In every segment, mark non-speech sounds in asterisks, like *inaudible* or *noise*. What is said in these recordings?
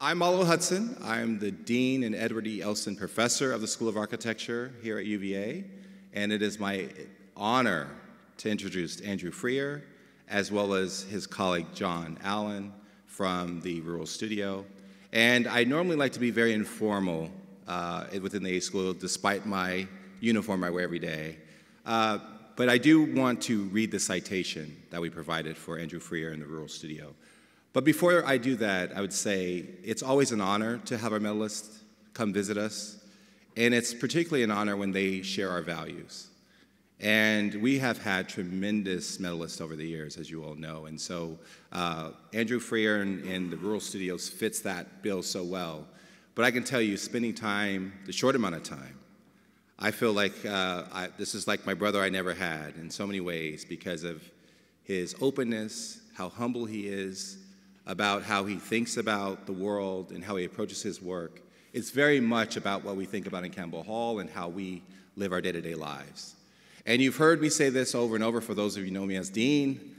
I'm Malo Hutson. I'm the Dean and Edward E. Elson Professor of the School of Architecture here at UVA, and it is my honor to introduce Andrew Freear, as well as his colleague John Allen from the Rural Studio. And I normally like to be very informal uh, within the A School, despite my uniform I wear every day. Uh, but I do want to read the citation that we provided for Andrew Freear in the Rural Studio. But before I do that, I would say it's always an honor to have our medalists come visit us, and it's particularly an honor when they share our values. And we have had tremendous medalists over the years, as you all know. And so uh, Andrew Freear and, the Rural Studios fits that bill so well. But I can tell you, spending time, the short amount of time, I feel like uh, I, this is like my brother I never had in so many ways because of his openness, how humble he is, about how he thinks about the world and how he approaches his work. It's very much about what we think about in Campbell Hall and how we live our day to day lives. And you've heard me say this over and over for those of you who know me as Dean.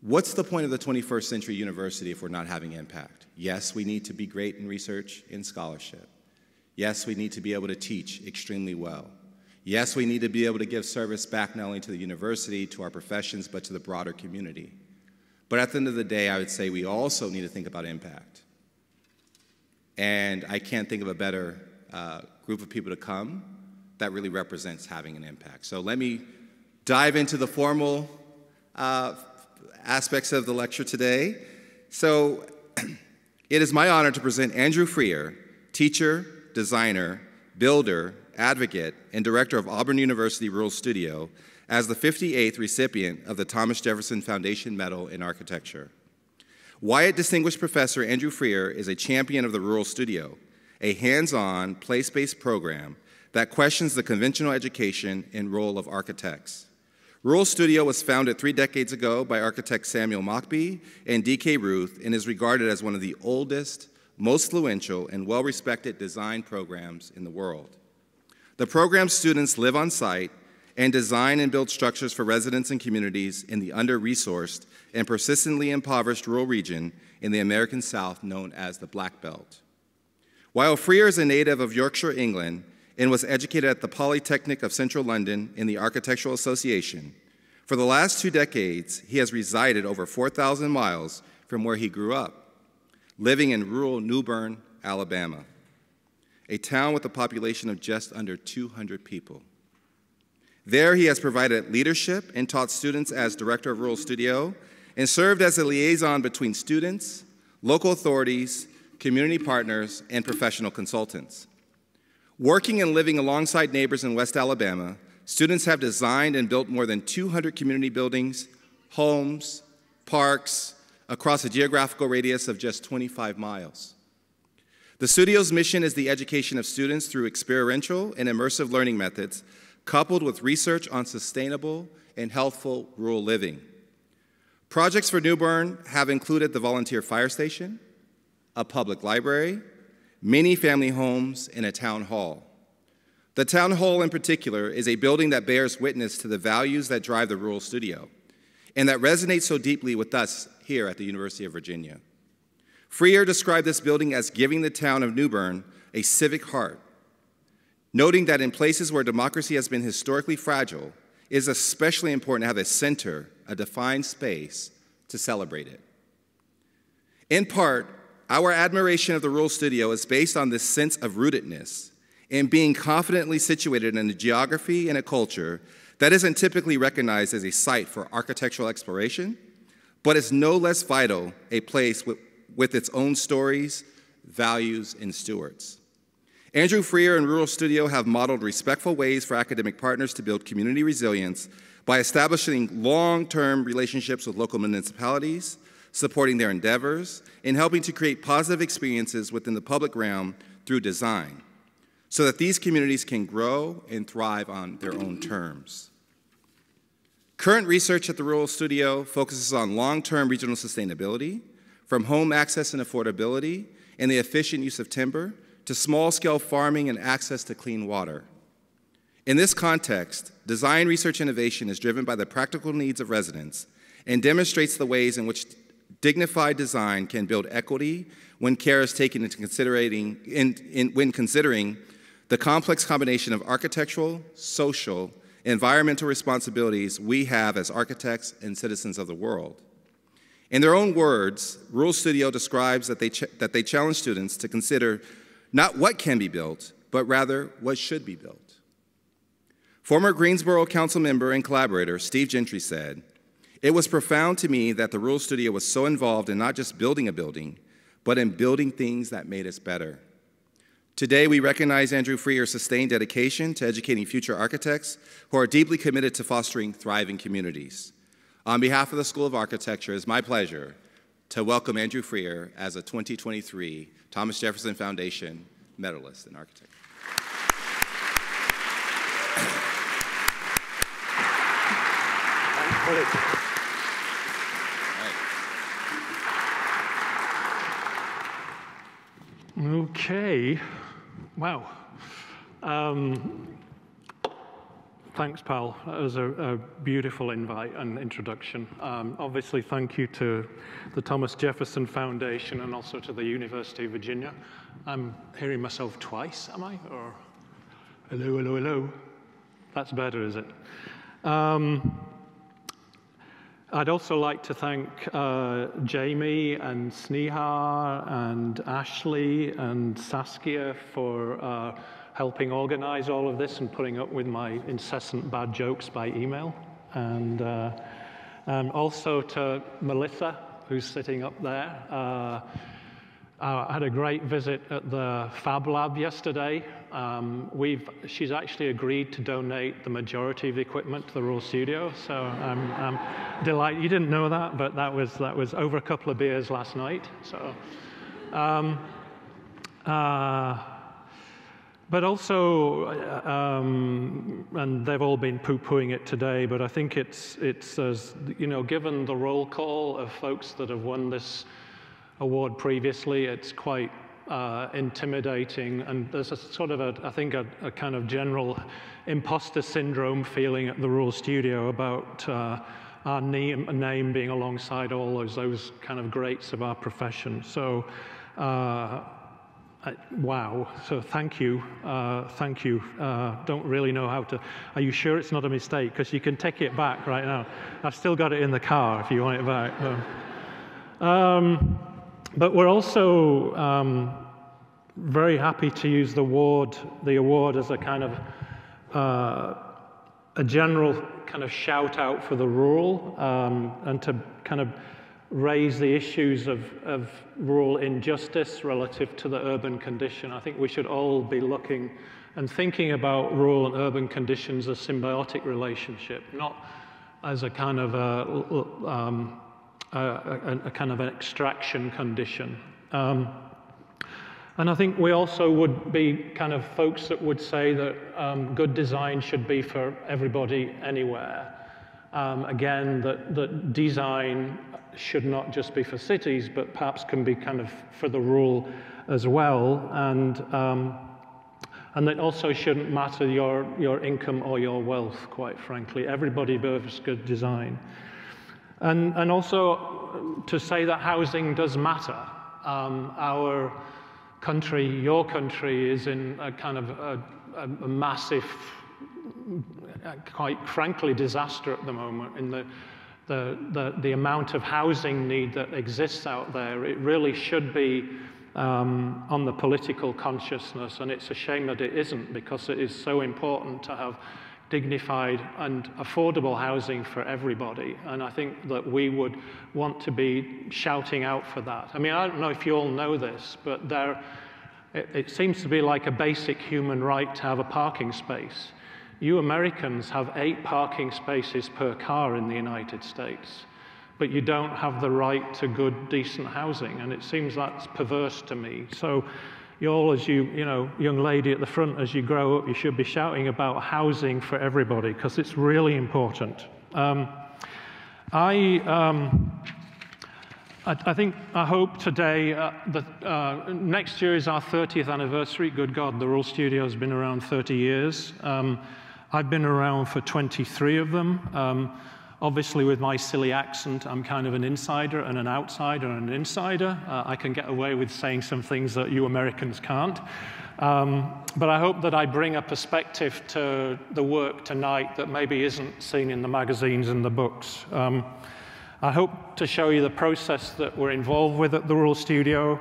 What's the point of the 21st century university if we're not having impact? Yes, we need to be great in research and scholarship. Yes, we need to be able to teach extremely well. Yes, we need to be able to give service back not only to the university, to our professions, but to the broader community. But at the end of the day, I would say we also need to think about impact. And I can't think of a better uh, group of people to come that really represents having an impact. So let me dive into the formal uh, aspects of the lecture today. So *clears throat* it is my honor to present Andrew Freear, teacher, designer, builder, advocate, and director of Auburn University Rural Studio, as the 58th recipient of the Thomas Jefferson Foundation Medal in Architecture. Wiatt Distinguished Professor Andrew Freear is a champion of the Rural Studio, a hands on, place based program that questions the conventional education and role of architects. Rural Studio was founded three decades ago by architect Samuel Mockbee and D.K. Ruth and is regarded as one of the oldest, most influential, and well respected design programs in the world. The program's students live on site and design and build structures for residents and communities in the under resourced and persistently impoverished rural region in the American South known as the Black Belt. While Freear is a native of Yorkshire, England, and was educated at the Polytechnic of Central London in the Architectural Association, for the last two decades, he has resided over 4,000 miles from where he grew up, living in rural Newbern, Alabama, a town with a population of just under 200 people. There, he has provided leadership and taught students as director of Rural Studio and served as a liaison between students, local authorities, community partners, and professional consultants. Working and living alongside neighbors in West Alabama, students have designed and built more than 200 community buildings, homes, parks, across a geographical radius of just 25 miles. The studio's mission is the education of students through experiential and immersive learning methods coupled with research on sustainable and healthful rural living. Projects for Newbern have included the volunteer fire station, a public library, many family homes, and a town hall. The town hall, in particular, is a building that bears witness to the values that drive the rural studio and that resonates so deeply with us here at the University of Virginia. Freear described this building as giving the town of Newbern a civic heart noting that in places where democracy has been historically fragile, it is especially important to have a center, a defined space to celebrate it. In part, our admiration of the Rural Studio is based on this sense of rootedness and being confidently situated in a geography and a culture that isn't typically recognized as a site for architectural exploration, but is no less vital a place with, with its own stories, values, and stewards. Andrew Freear and Rural Studio have modeled respectful ways for academic partners to build community resilience by establishing long term relationships with local municipalities, supporting their endeavors, and helping to create positive experiences within the public realm through design so that these communities can grow and thrive on their own terms. Current research at the Rural Studio focuses on long term regional sustainability, from home access and affordability, and the efficient use of timber to small scale farming and access to clean water. In this context, design research innovation is driven by the practical needs of residents and demonstrates the ways in which Dignified design can build equity when care is taken into considering, in, in, when considering the complex combination of architectural, social, environmental responsibilities we have as architects and citizens of the world. In their own words, Rural Studio describes that they, that they challenge students to consider not what can be built, but rather what should be built. Former Greensboro Council member and collaborator Steve Gentry said, It was profound to me that the Rural Studio was so involved in not just building a building, but in building things that made us better. Today, we recognize Andrew Freear's sustained dedication to educating future architects who are deeply committed to fostering thriving communities. On behalf of the School of Architecture, it's my pleasure to welcome Andrew Freear as a 2023 Thomas Jefferson Foundation medalist in architecture. Okay. Wow. Um, Thanks, Pal. That was a, a beautiful invite and introduction. Um, obviously, thank you to the Thomas Jefferson Foundation and also to the University of Virginia. I'm hearing myself twice, am I? Or hello, hello, hello. That's better, is it? Um, I'd also like to thank uh, Jamie and Sneha and Ashley and Saskia for uh, helping organize all of this and putting up with my incessant bad jokes by email. And uh, um, also to Melissa, who's sitting up there. Uh, I had a great visit at the Fab Lab yesterday. Um, we've, she's actually agreed to donate the majority of the equipment to the Rural Studio, so I'm, I'm delighted. You didn't know that, but that was, that was over a couple of beers last night. So, um, uh, but also, uh, um, and they've all been poo-pooing it today, but I think it's, it's as, you know, given the roll call of folks that have won this award previously, it's quite uh, intimidating. And there's a sort of, a, I think, a, a, kind of general imposter syndrome feeling at the Rural Studio about uh, our name, name, being alongside all those, those kind of greats of our profession. So, uh, uh, wow, so thank you, uh, thank you. Uh, don't really know how to. Are you sure it's not a mistake? Because you can take it back right now. I've still got it in the car if you want it back. Um, but we're also um, very happy to use the award, the award as a kind of uh, a general kind of shout out for the rural um, and to kind of raise the issues of, of rural injustice relative to the urban condition. I think we should all be looking and thinking about rural and urban conditions as a symbiotic relationship, not as a kind of a, um, a, a, a kind of an extraction condition. Um, and I think we also would be kind of folks that would say that um, good design should be for everybody anywhere. Um, again, that, that design should not just be for cities, but perhaps can be kind of for the rural as well. And, um, and it also shouldn't matter your, your income or your wealth, quite frankly. Everybody deserves good design. And, and also to say that housing does matter. Um, our country, your country, is in a kind of a, a, a massive, quite frankly, disaster at the moment in the the, the, the amount of housing need that exists out there, it really should be um, on the political consciousness, and it's a shame that it isn't because it is so important to have dignified and affordable housing for everybody. And I think that we would want to be shouting out for that. I mean, I don't know if you all know this, but there, it, it seems to be like a basic human right to have a parking space. You Americans have eight parking spaces per car in the United States, but you don't have the right to good, decent housing, and it seems that's perverse to me. So, you all, as you, you know, young lady at the front, as you grow up, you should be shouting about housing for everybody because it's really important. Um, I, um, I, I, think, I hope today uh, that uh, next year is our 30th anniversary. Good God, the Rural Studio has been around 30 years. Um, I've been around for 23 of them. Um, Obviously, with my silly accent, I'm kind of an insider and an outsider and an insider. Uh, I can get away with saying some things that you Americans can't. Um, but I hope that I bring a perspective to the work tonight that maybe isn't seen in the magazines and the books. Um, I hope to show you the process that we're involved with at the Rural Studio.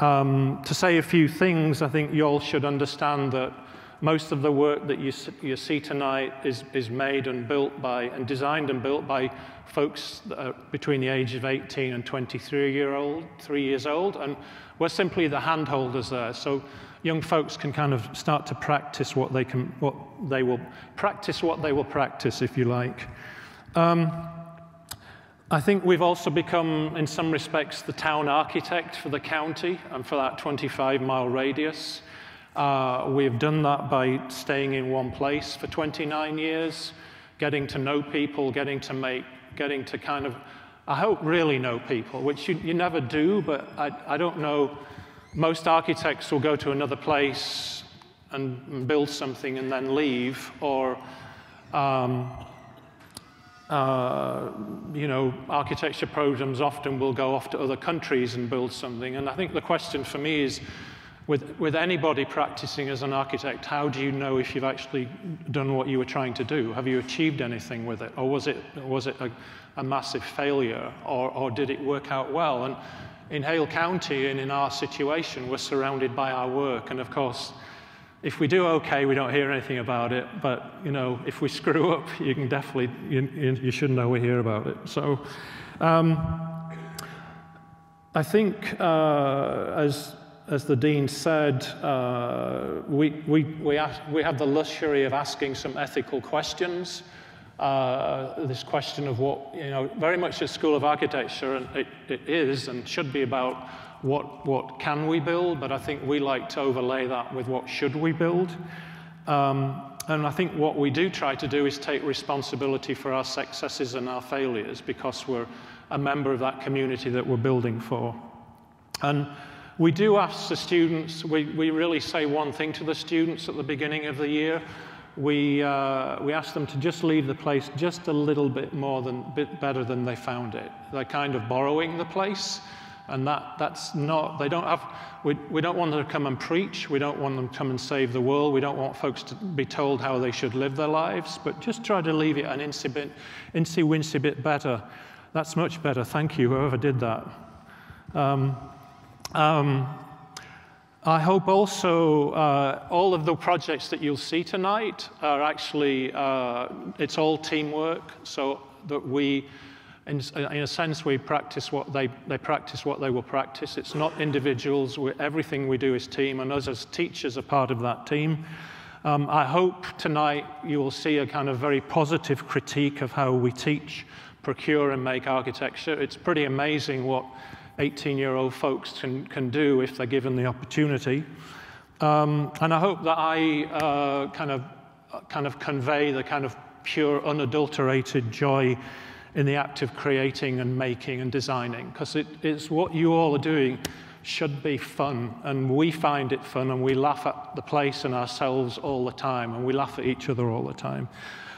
Um, to say a few things, I think you all should understand that most of the work that you, you see tonight is, is made and built by, and designed and built by folks between the age of 18 and 23 year old, three years old, and we're simply the handholders there. So young folks can kind of start to practice what they can, what they will practice what they will practice, if you like. Um, I think we've also become, in some respects, the town architect for the county and for that 25 mile radius. Uh, we've done that by staying in one place for 29 years, getting to know people, getting to make, getting to kind of, I hope, really know people, which you, you never do, but I, I don't know. Most architects will go to another place and build something and then leave, or um, uh, you know, architecture programs often will go off to other countries and build something. And I think the question for me is, with, with anybody practicing as an architect, how do you know if you've actually done what you were trying to do? Have you achieved anything with it? Or was it, was it a, a massive failure? Or, or did it work out well? And in Hale County and in our situation, we're surrounded by our work. And of course, if we do okay, we don't hear anything about it. But you know, if we screw up, you can definitely you, you should know we hear about it. So, um, I think uh, as as the Dean said, uh, we, we, we, ask, we have the luxury of asking some ethical questions. Uh, this question of what, you know, very much a School of Architecture, and it, it is and should be about what, what can we build, but I think we like to overlay that with what should we build. Um, and I think what we do try to do is take responsibility for our successes and our failures because we're a member of that community that we're building for. And we do ask the students, we, we really say one thing to the students at the beginning of the year. We, uh, we ask them to just leave the place just a little bit more than, bit better than they found it. They're kind of borrowing the place. And that, that's not, they don't have, we, we don't want them to come and preach. We don't want them to come and save the world. We don't want folks to be told how they should live their lives, but just try to leave it an incy, bit, incy wincy bit better. That's much better. Thank you, whoever did that. Um, um, I hope also uh, all of the projects that you'll see tonight are actually, uh, it's all teamwork, so that we, in, in, a sense, we practice what they, they practice what they will practice. It's not individuals, we, everything we do is team, and us as teachers are part of that team. Um, I hope tonight you will see a kind of very positive critique of how we teach, procure, and make architecture. It's pretty amazing what 18 year old folks can, can do if they're given the opportunity. Um, and I hope that I uh, kind, of, kind of convey the kind of pure, unadulterated joy in the act of creating and making and designing, because it, it's what you all are doing should be fun, and we find it fun, and we laugh at the place and ourselves all the time, and we laugh at each other all the time.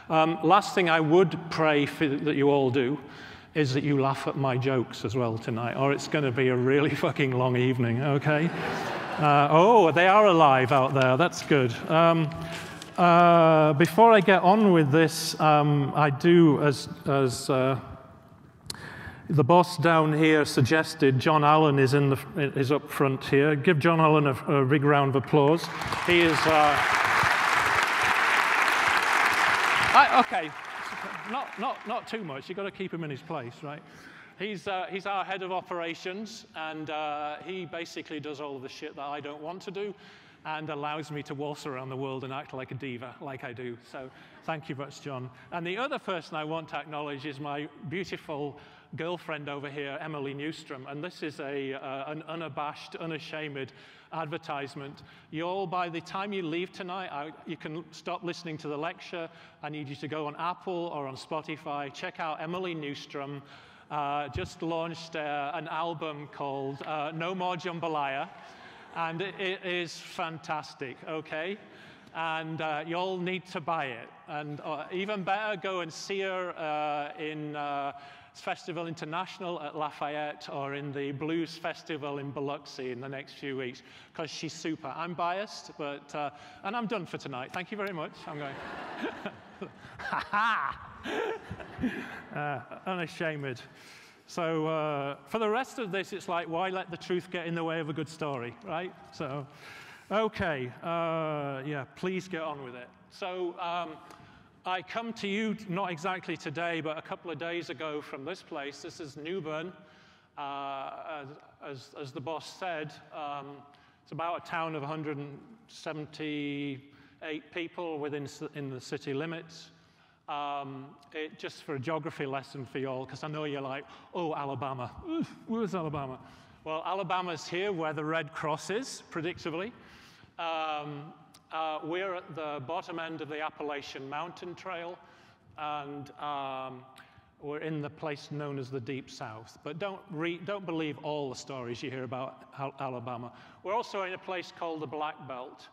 Um, last thing I would pray for, that you all do is that you laugh at my jokes as well tonight, or it's going to be a really fucking long evening, okay? Uh, oh, they are alive out there. That's good. Um, uh, before I get on with this, um, I do, as, as uh, the boss down here suggested, John Allen is, in the, is up front here. Give John Allen a, a big round of applause. He is. Uh, I, okay, not, not, not too much. You've got to keep him in his place, right? He's, uh, he's our head of operations, and uh, he basically does all of the shit that I don't want to do and allows me to waltz around the world and act like a diva, like I do. So thank you much, John. And the other person I want to acknowledge is my beautiful girlfriend over here, Emily Newstrom. And this is a, uh, an unabashed, unashamed advertisement. You all, by the time you leave tonight, I, you can stop listening to the lecture. I need you to go on Apple or on Spotify, check out Emily Newstrom. Uh, just launched uh, an album called uh, No More Jambalaya, and it, is fantastic, okay? and uh, you'll need to buy it. And uh, even better, go and see her uh, in uh, Festival International at Lafayette or in the Blues Festival in Biloxi in the next few weeks because she's super. I'm biased, but, uh, and I'm done for tonight. Thank you very much. I'm going. *laughs* Ha ha! *laughs* Uh, unashamed. So uh, for the rest of this, it's like, why let the truth get in the way of a good story, right? So, okay, uh, yeah, please get on with it. So um, I come to you, not exactly today, but a couple of days ago from this place. This is Newbern. Uh, as, as, the boss said, um, it's about a town of 178 people within in the city limits. Um, it, just for a geography lesson for you all, because I know you're like, oh, Alabama. where's Alabama? Well, Alabama's here where the Red Cross is, predictably. Um, uh, we're at the bottom end of the Appalachian Mountain Trail, and um, we're in the place known as the Deep South. But don't, don't believe all the stories you hear about Al- Alabama. We're also in a place called the Black Belt,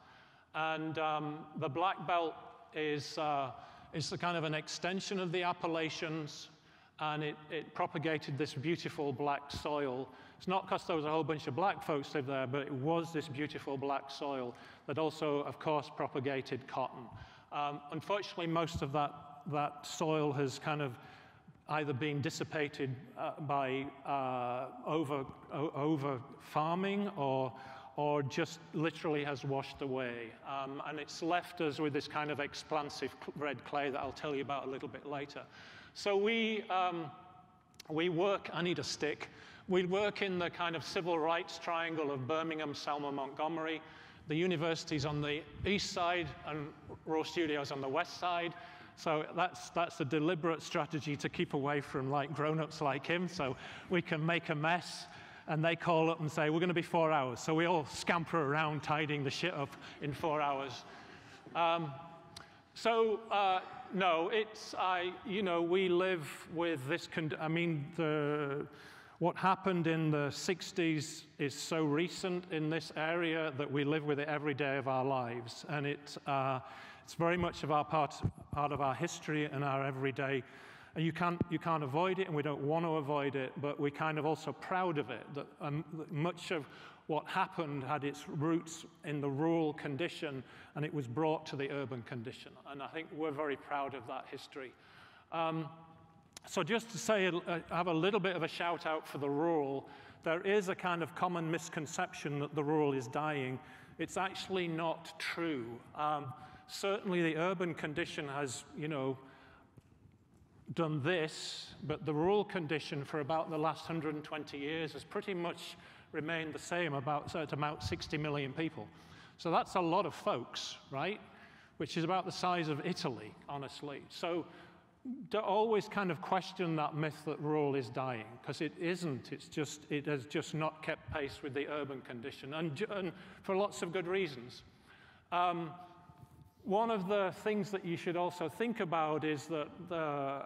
and um, the Black Belt is. Uh, it's a kind of an extension of the Appalachians, and it, it propagated this beautiful black soil. It's not because there was a whole bunch of black folks live there, but it was this beautiful black soil that also, of course, propagated cotton. Um, unfortunately, most of that, that soil has kind of either been dissipated uh, by uh, over, over farming or or just literally has washed away. Um, and it's left us with this kind of expansive red clay that I'll tell you about a little bit later. So we, um, we work, I need a stick, we work in the kind of civil rights triangle of Birmingham, Selma, Montgomery. The university's on the east side and Rural Studios on the west side. So that's, that's a deliberate strategy to keep away from like grown-ups like him so we can make a mess and they call up and say, We're going to be four hours. So we all scamper around tidying the shit up in four hours. Um, so, uh, no, it's, I, you know, we live with this, I mean, the, what happened in the 60s is so recent in this area that we live with it every day of our lives. And it, uh, it's very much of our part, part of our history and our everyday and you can't, you can't avoid it, and we don't want to avoid it, but we're kind of also proud of it. That, um, much of what happened had its roots in the rural condition, and it was brought to the urban condition. And I think we're very proud of that history. Um, so, just to say, uh, have a little bit of a shout out for the rural, there is a kind of common misconception that the rural is dying. It's actually not true. Um, certainly, the urban condition has, you know, done this, but the rural condition for about the last 120 years has pretty much remained the same, about, so it's about 60 million people. So that's a lot of folks, right? Which is about the size of Italy, honestly. So to always kind of question that myth that rural is dying, because it isn't. It's just, it has just not kept pace with the urban condition, and, and for lots of good reasons. Um, one of the things that you should also think about is that the,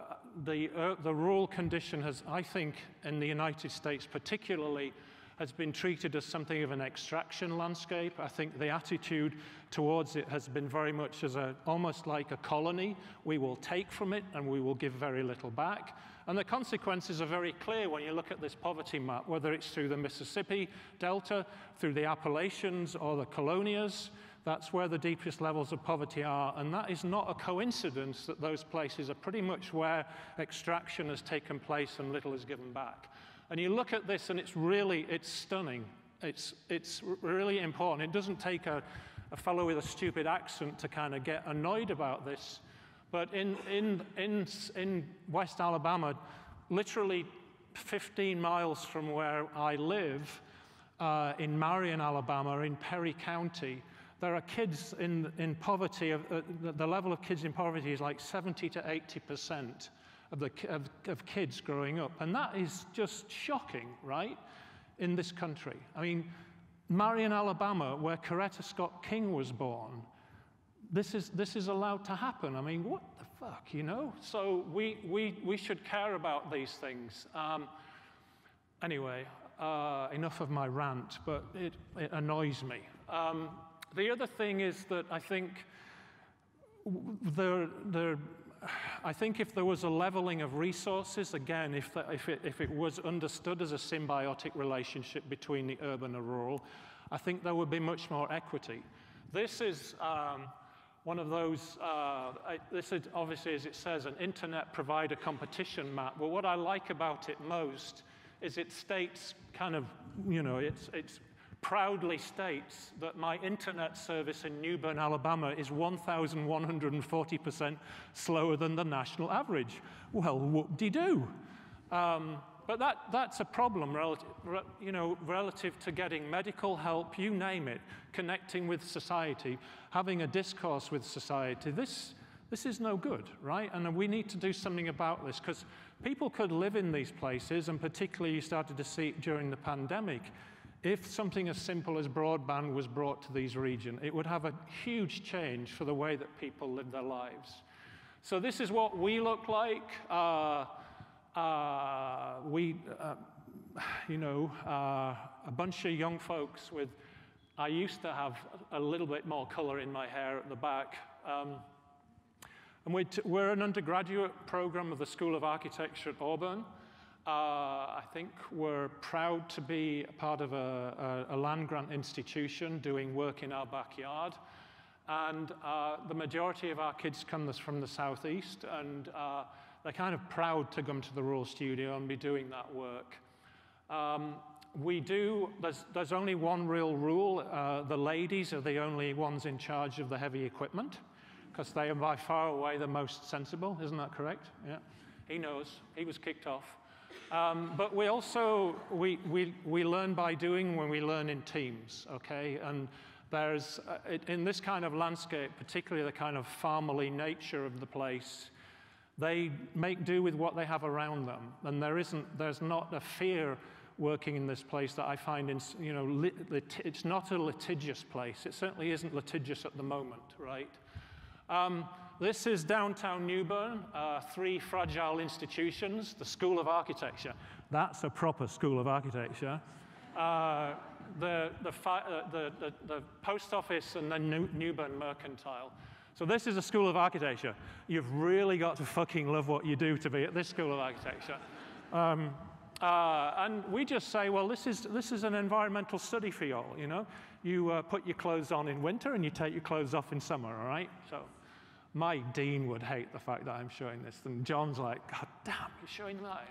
the, uh, the rural condition has, I think, in the United States particularly, has been treated as something of an extraction landscape. I think the attitude towards it has been very much as a, almost like a colony. We will take from it and we will give very little back. And the consequences are very clear when you look at this poverty map, whether it's through the Mississippi Delta, through the Appalachians, or the Colonias. That's where the deepest levels of poverty are, and that is not a coincidence that those places are pretty much where extraction has taken place and little is given back. And you look at this and it's really, it's stunning. It's, it's really important. It doesn't take a, a fellow with a stupid accent to kind of get annoyed about this. But in, in, in, in West Alabama, literally 15 miles from where I live, uh, in Marion, Alabama, in Perry County, there are kids in, in poverty, of, uh, the level of kids in poverty is like 70 to 80% of, the, of, of kids growing up. And that is just shocking, right, in this country. I mean, Marion, Alabama, where Coretta Scott King was born, this is, this is allowed to happen. I mean, what the fuck, you know? So we, we, we should care about these things. Um, anyway, uh, enough of my rant, but it, it annoys me. Um, the other thing is that I think there, there, I think if there was a leveling of resources, again, if, the, if, it, if it was understood as a symbiotic relationship between the urban and rural, I think there would be much more equity. This is um, one of those, uh, this is obviously, as it says, an internet provider competition map. But what I like about it most is it states kind of, you know, it's, it's proudly states that my internet service in Newbern, Alabama is 1,140% slower than the national average. Well, whoop-de-doo. Um, but that, that's a problem, relative, you know, relative to getting medical help, you name it, connecting with society, having a discourse with society. This, this is no good, right? And we need to do something about this because people could live in these places, and particularly you started to see it during the pandemic. If something as simple as broadband was brought to these regions, it would have a huge change for the way that people live their lives. So this is what we look like. Uh, uh, we, uh, you know, uh, a bunch of young folks with, I used to have a little bit more color in my hair at the back. Um, and we're, we're, an undergraduate program of the School of Architecture at Auburn. Uh, I think we're proud to be a part of a, a, a land grant institution doing work in our backyard. And uh, the majority of our kids come from the southeast, and uh, they're kind of proud to come to the Rural Studio and be doing that work. Um, we do, there's, there's, only one real rule. Uh, the ladies are the only ones in charge of the heavy equipment because they are by far away the most sensible. Isn't that correct? Yeah. He knows. He was kicked off. Um, but we also, we, we, we learn by doing when we learn in teams, okay? And there's, uh, in this kind of landscape, particularly the kind of farmerly nature of the place, they make do with what they have around them. And there isn't, there's not a fear working in this place that I find in, you know, lit, it's not a litigious place. It certainly isn't litigious at the moment, right? Um, this is downtown Newbern, uh, three fragile institutions, the School of Architecture. That's a proper School of Architecture. Uh, the, the, uh, the, the, the, post office and then New, Newbern Mercantile. So this is a School of Architecture. You've really got to fucking love what you do to be at this School of Architecture. Um, uh, and we just say, well, this is, this is an environmental study for y'all, you know? You uh, put your clothes on in winter and you take your clothes off in summer, all right? So my dean would hate the fact that I'm showing this. And John's like, God damn, you're showing that.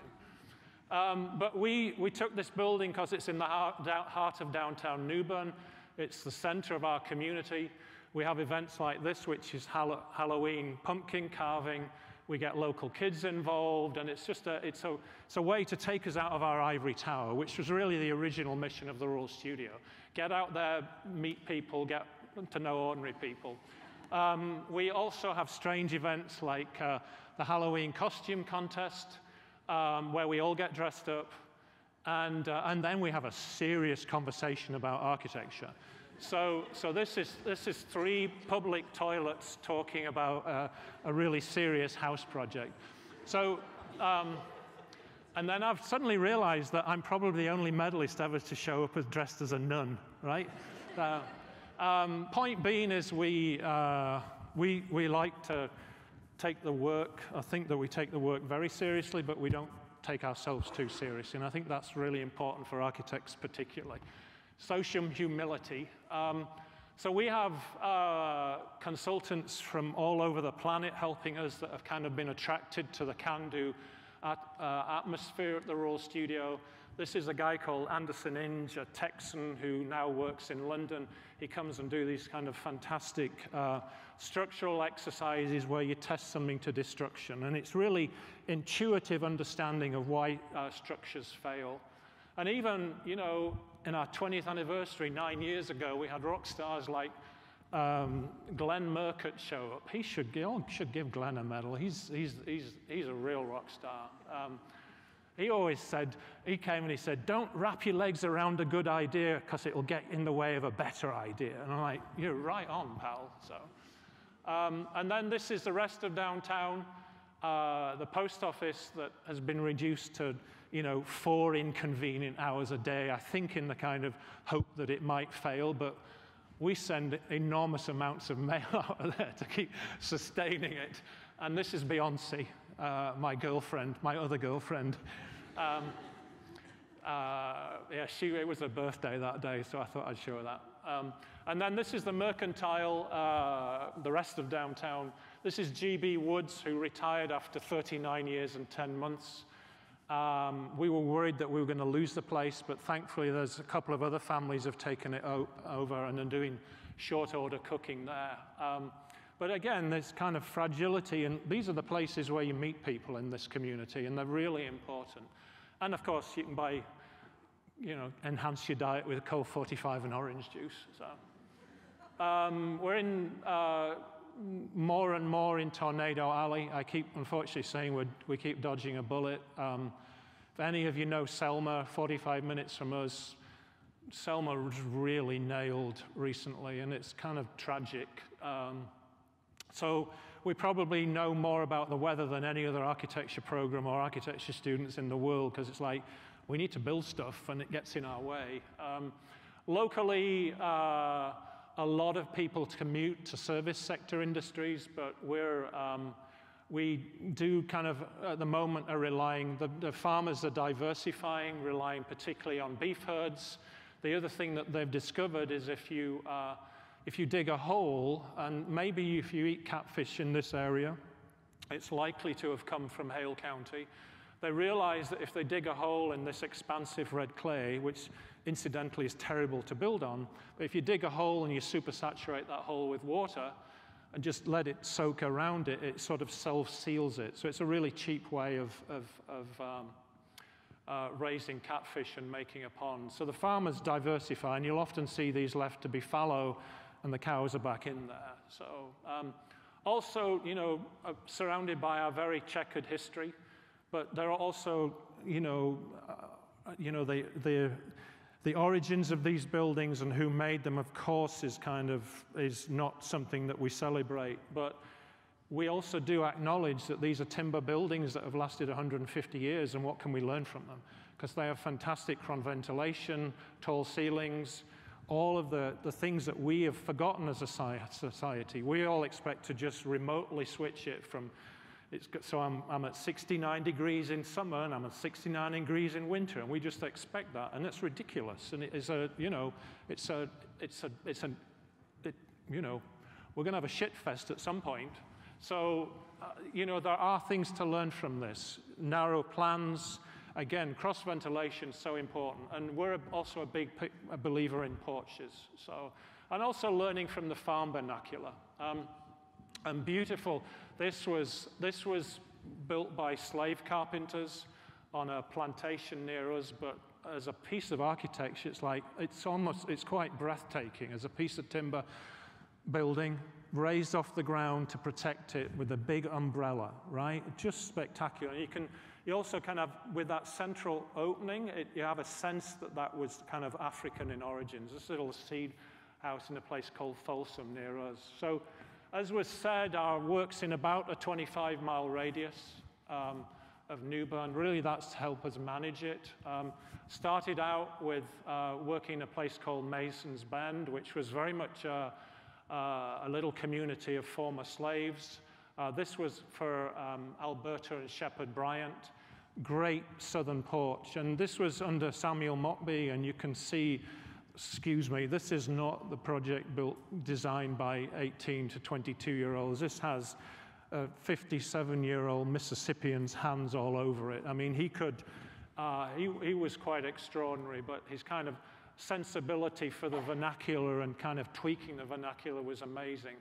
Um, but we, we took this building because it's in the heart, heart of downtown Newbern. It's the center of our community. We have events like this, which is Halloween pumpkin carving. We get local kids involved, and it's just a, it's, a, it's a way to take us out of our ivory tower, which was really the original mission of the Rural Studio. Get out there, meet people, get to know ordinary people. Um, we also have strange events like uh, the Halloween costume contest, um, where we all get dressed up, and, uh, and then we have a serious conversation about architecture. So, so this, is, this is three public toilets talking about uh, a really serious house project. So, um, and then I've suddenly realized that I'm probably the only medalist ever to show up as dressed as a nun, right? Uh, um, point being is we, uh, we, we like to take the work, I think that we take the work very seriously, but we don't take ourselves too seriously. And I think that's really important for architects particularly. Social humility. Um, so we have uh, consultants from all over the planet helping us that have kind of been attracted to the can-do at, uh, atmosphere at the Rural Studio. This is a guy called Anderson Inge, a Texan who now works in London. He comes and do these kind of fantastic uh, structural exercises where you test something to destruction. And it's really intuitive understanding of why uh, structures fail. And even, you know, in our 20th anniversary, nine years ago, we had rock stars like um, Glenn Murcutt show up. He should give, should give Glenn a medal. He's, he's, he's, he's a real rock star. Um, he always said, he came and he said, don't wrap your legs around a good idea because it'll get in the way of a better idea. And I'm like, you're right on, pal. So, um, and then this is the rest of downtown, uh, the post office that has been reduced to, you know, four inconvenient hours a day, I think in the kind of hope that it might fail, but we send enormous amounts of *laughs* mail out of there to keep sustaining it. And this is Beyonce, uh, my girlfriend, my other girlfriend. Um, uh, yeah, she, it was her birthday that day, so I thought I'd show her that. Um, and then this is the Mercantile, uh, the rest of downtown. This is G.B. Woods, who retired after 39 years and 10 months. Um, we were worried that we were going to lose the place, but thankfully there's a couple of other families have taken it over and are doing short order cooking there. Um, but again, there's kind of fragility, and these are the places where you meet people in this community, and they're really important. And of course, you can buy, you know, enhance your diet with Colt 45 and orange juice. So um, we're in uh, more and more in Tornado Alley. I keep, unfortunately, saying we we keep dodging a bullet. Um, if any of you know Selma, 45 minutes from us, Selma was really nailed recently, and it's kind of tragic. Um, so we probably know more about the weather than any other architecture program or architecture students in the world because it's like we need to build stuff and it gets in our way. Um, locally, uh, a lot of people commute to service sector industries, but we're um, we do kind of at the moment are relying the, the farmers are diversifying, relying particularly on beef herds. The other thing that they've discovered is if you uh, if you dig a hole, and maybe if you eat catfish in this area, it's likely to have come from Hale County. They realize that if they dig a hole in this expansive red clay, which incidentally is terrible to build on, but if you dig a hole and you supersaturate that hole with water and just let it soak around it, it sort of self seals it. So it's a really cheap way of, of, of um, uh, raising catfish and making a pond. So the farmers diversify, and you'll often see these left to be fallow and the cows are back in there. So um, also, you know, uh, surrounded by our very checkered history, but there are also, you know, uh, you know, the, the, the origins of these buildings and who made them, of course, is kind of is not something that we celebrate, but we also do acknowledge that these are timber buildings that have lasted 150 years, and what can we learn from them? Because they have fantastic crown ventilation, tall ceilings, all of the, the things that we have forgotten as a society. We all expect to just remotely switch it from, so I'm, I'm at 69 degrees in summer and I'm at 69 degrees in winter, and we just expect that, and it's ridiculous. And it is a, you know, it's a, it's a, it's a, it, you know, we're going to have a shit fest at some point. So, uh, you know, there are things to learn from this. Narrow plans, Again, cross ventilation is so important, and we're also a big a believer in porches. So, and also learning from the farm vernacular. Um, and beautiful. This was this was built by slave carpenters on a plantation near us, but as a piece of architecture, it's like it's almost it's quite breathtaking as a piece of timber building raised off the ground to protect it with a big umbrella, right? Just spectacular. You can you also kind of, with that central opening, it, you have a sense that that was kind of African in origins. This little seed house in a place called Folsom near us. So, as was said, our work's in about a 25 mile radius um, of Newbern. Really, that's to help us manage it. Um, started out with uh, working in a place called Mason's Bend, which was very much a, a little community of former slaves. Uh, this was for um, Alberta and Shepherd Bryant, great southern porch. And this was under Samuel Mockbee, and you can see, excuse me, this is not the project built, designed by 18 to 22 year olds. This has 57 year old Mississippian's hands all over it. I mean, he could, uh, he, he was quite extraordinary, but his kind of sensibility for the vernacular and kind of tweaking the vernacular was amazing.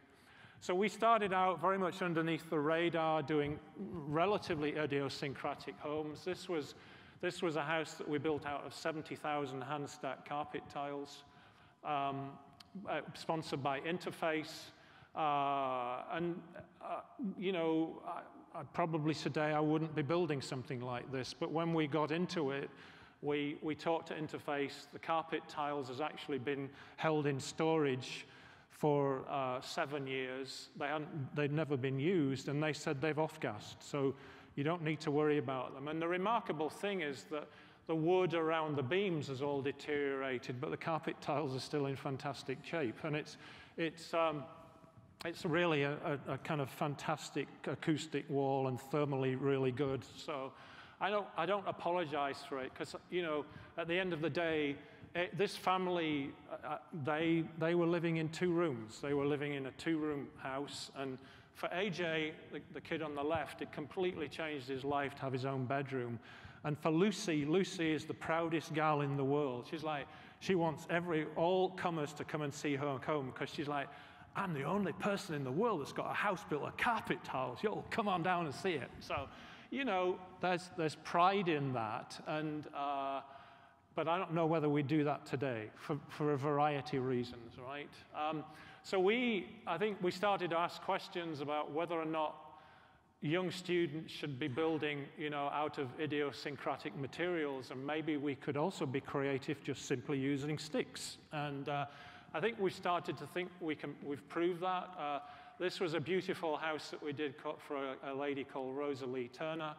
So we started out very much underneath the radar doing relatively idiosyncratic homes. This was, this was a house that we built out of 70,000 hand stacked carpet tiles, um, uh, sponsored by Interface. Uh, and, uh, you know, I, probably today I wouldn't be building something like this, but when we got into it, we, we talked to Interface. The carpet tiles has actually been held in storage for uh, seven years. They hadn't, they'd never been used, and they said they've off-gassed, so you don't need to worry about them. And the remarkable thing is that the wood around the beams has all deteriorated, but the carpet tiles are still in fantastic shape. And it's, it's, um, it's really a, a, a, kind of fantastic acoustic wall and thermally really good. So I don't, I don't apologize for it because, you know, at the end of the day, it, eh, this family, uh, uh, they, they were living in two rooms. They were living in a two-room house. And for AJ, the, the kid on the left, it completely changed his life to have his own bedroom. And for Lucy, Lucy is the proudest gal in the world. She's like, she wants every, all comers to come and see her home because she's like, I'm the only person in the world that's got a house built of carpet tiles. Yo, come on down and see it. So, you know, there's, there's pride in that. And, uh, but I don't know whether we do that today for, for a variety of reasons, right? Um, so we, I think we started to ask questions about whether or not young students should be building, you know, out of idiosyncratic materials, and maybe we could also be creative just simply using sticks. And uh, I think we started to think we can, we've proved that. Uh, this was a beautiful house that we did for a, a lady called Rosalie Turner.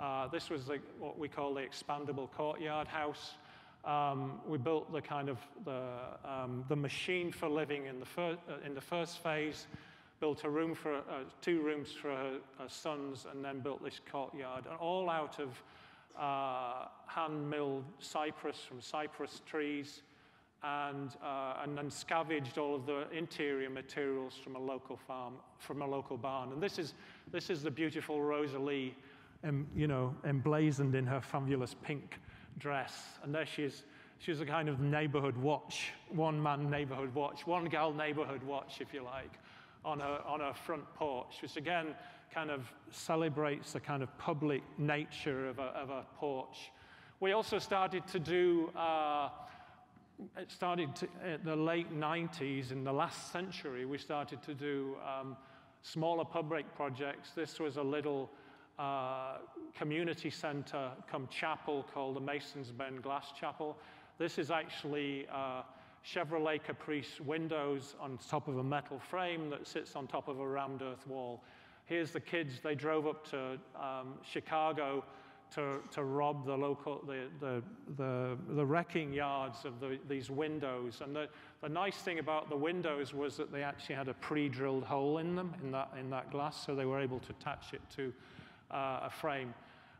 Uh, this was the, what we call the expandable courtyard house. Um, we built the kind of the, um, the machine for living in the, fir uh, in the first phase built a room for, uh, two rooms for her, her, sons, and then built this courtyard, and all out of uh, hand-milled cypress from cypress trees, and, uh, and then scavenged all of the interior materials from a local farm, from a local barn. And this is, this is the beautiful Rosalie, um, you know, emblazoned in her fabulous pink dress. And there she is. She's a kind of neighborhood watch, one-man neighborhood watch, one-gal neighborhood watch, if you like on her, on her front porch, which again kind of celebrates the kind of public nature of a, of a porch. We also started to do, uh, it started to, in the late 90s, in the last century, we started to do um, smaller public projects. This was a little uh, community center come chapel called the Masons Bend Glass Chapel. This is actually uh, Chevrolet Caprice windows on top of a metal frame that sits on top of a rammed earth wall. Here's the kids, they drove up to um, Chicago to, to rob the local, the, the, the, the wrecking yards of the, these windows. And the, the nice thing about the windows was that they actually had a pre-drilled hole in them, in that, in that glass, so they were able to attach it to a frame.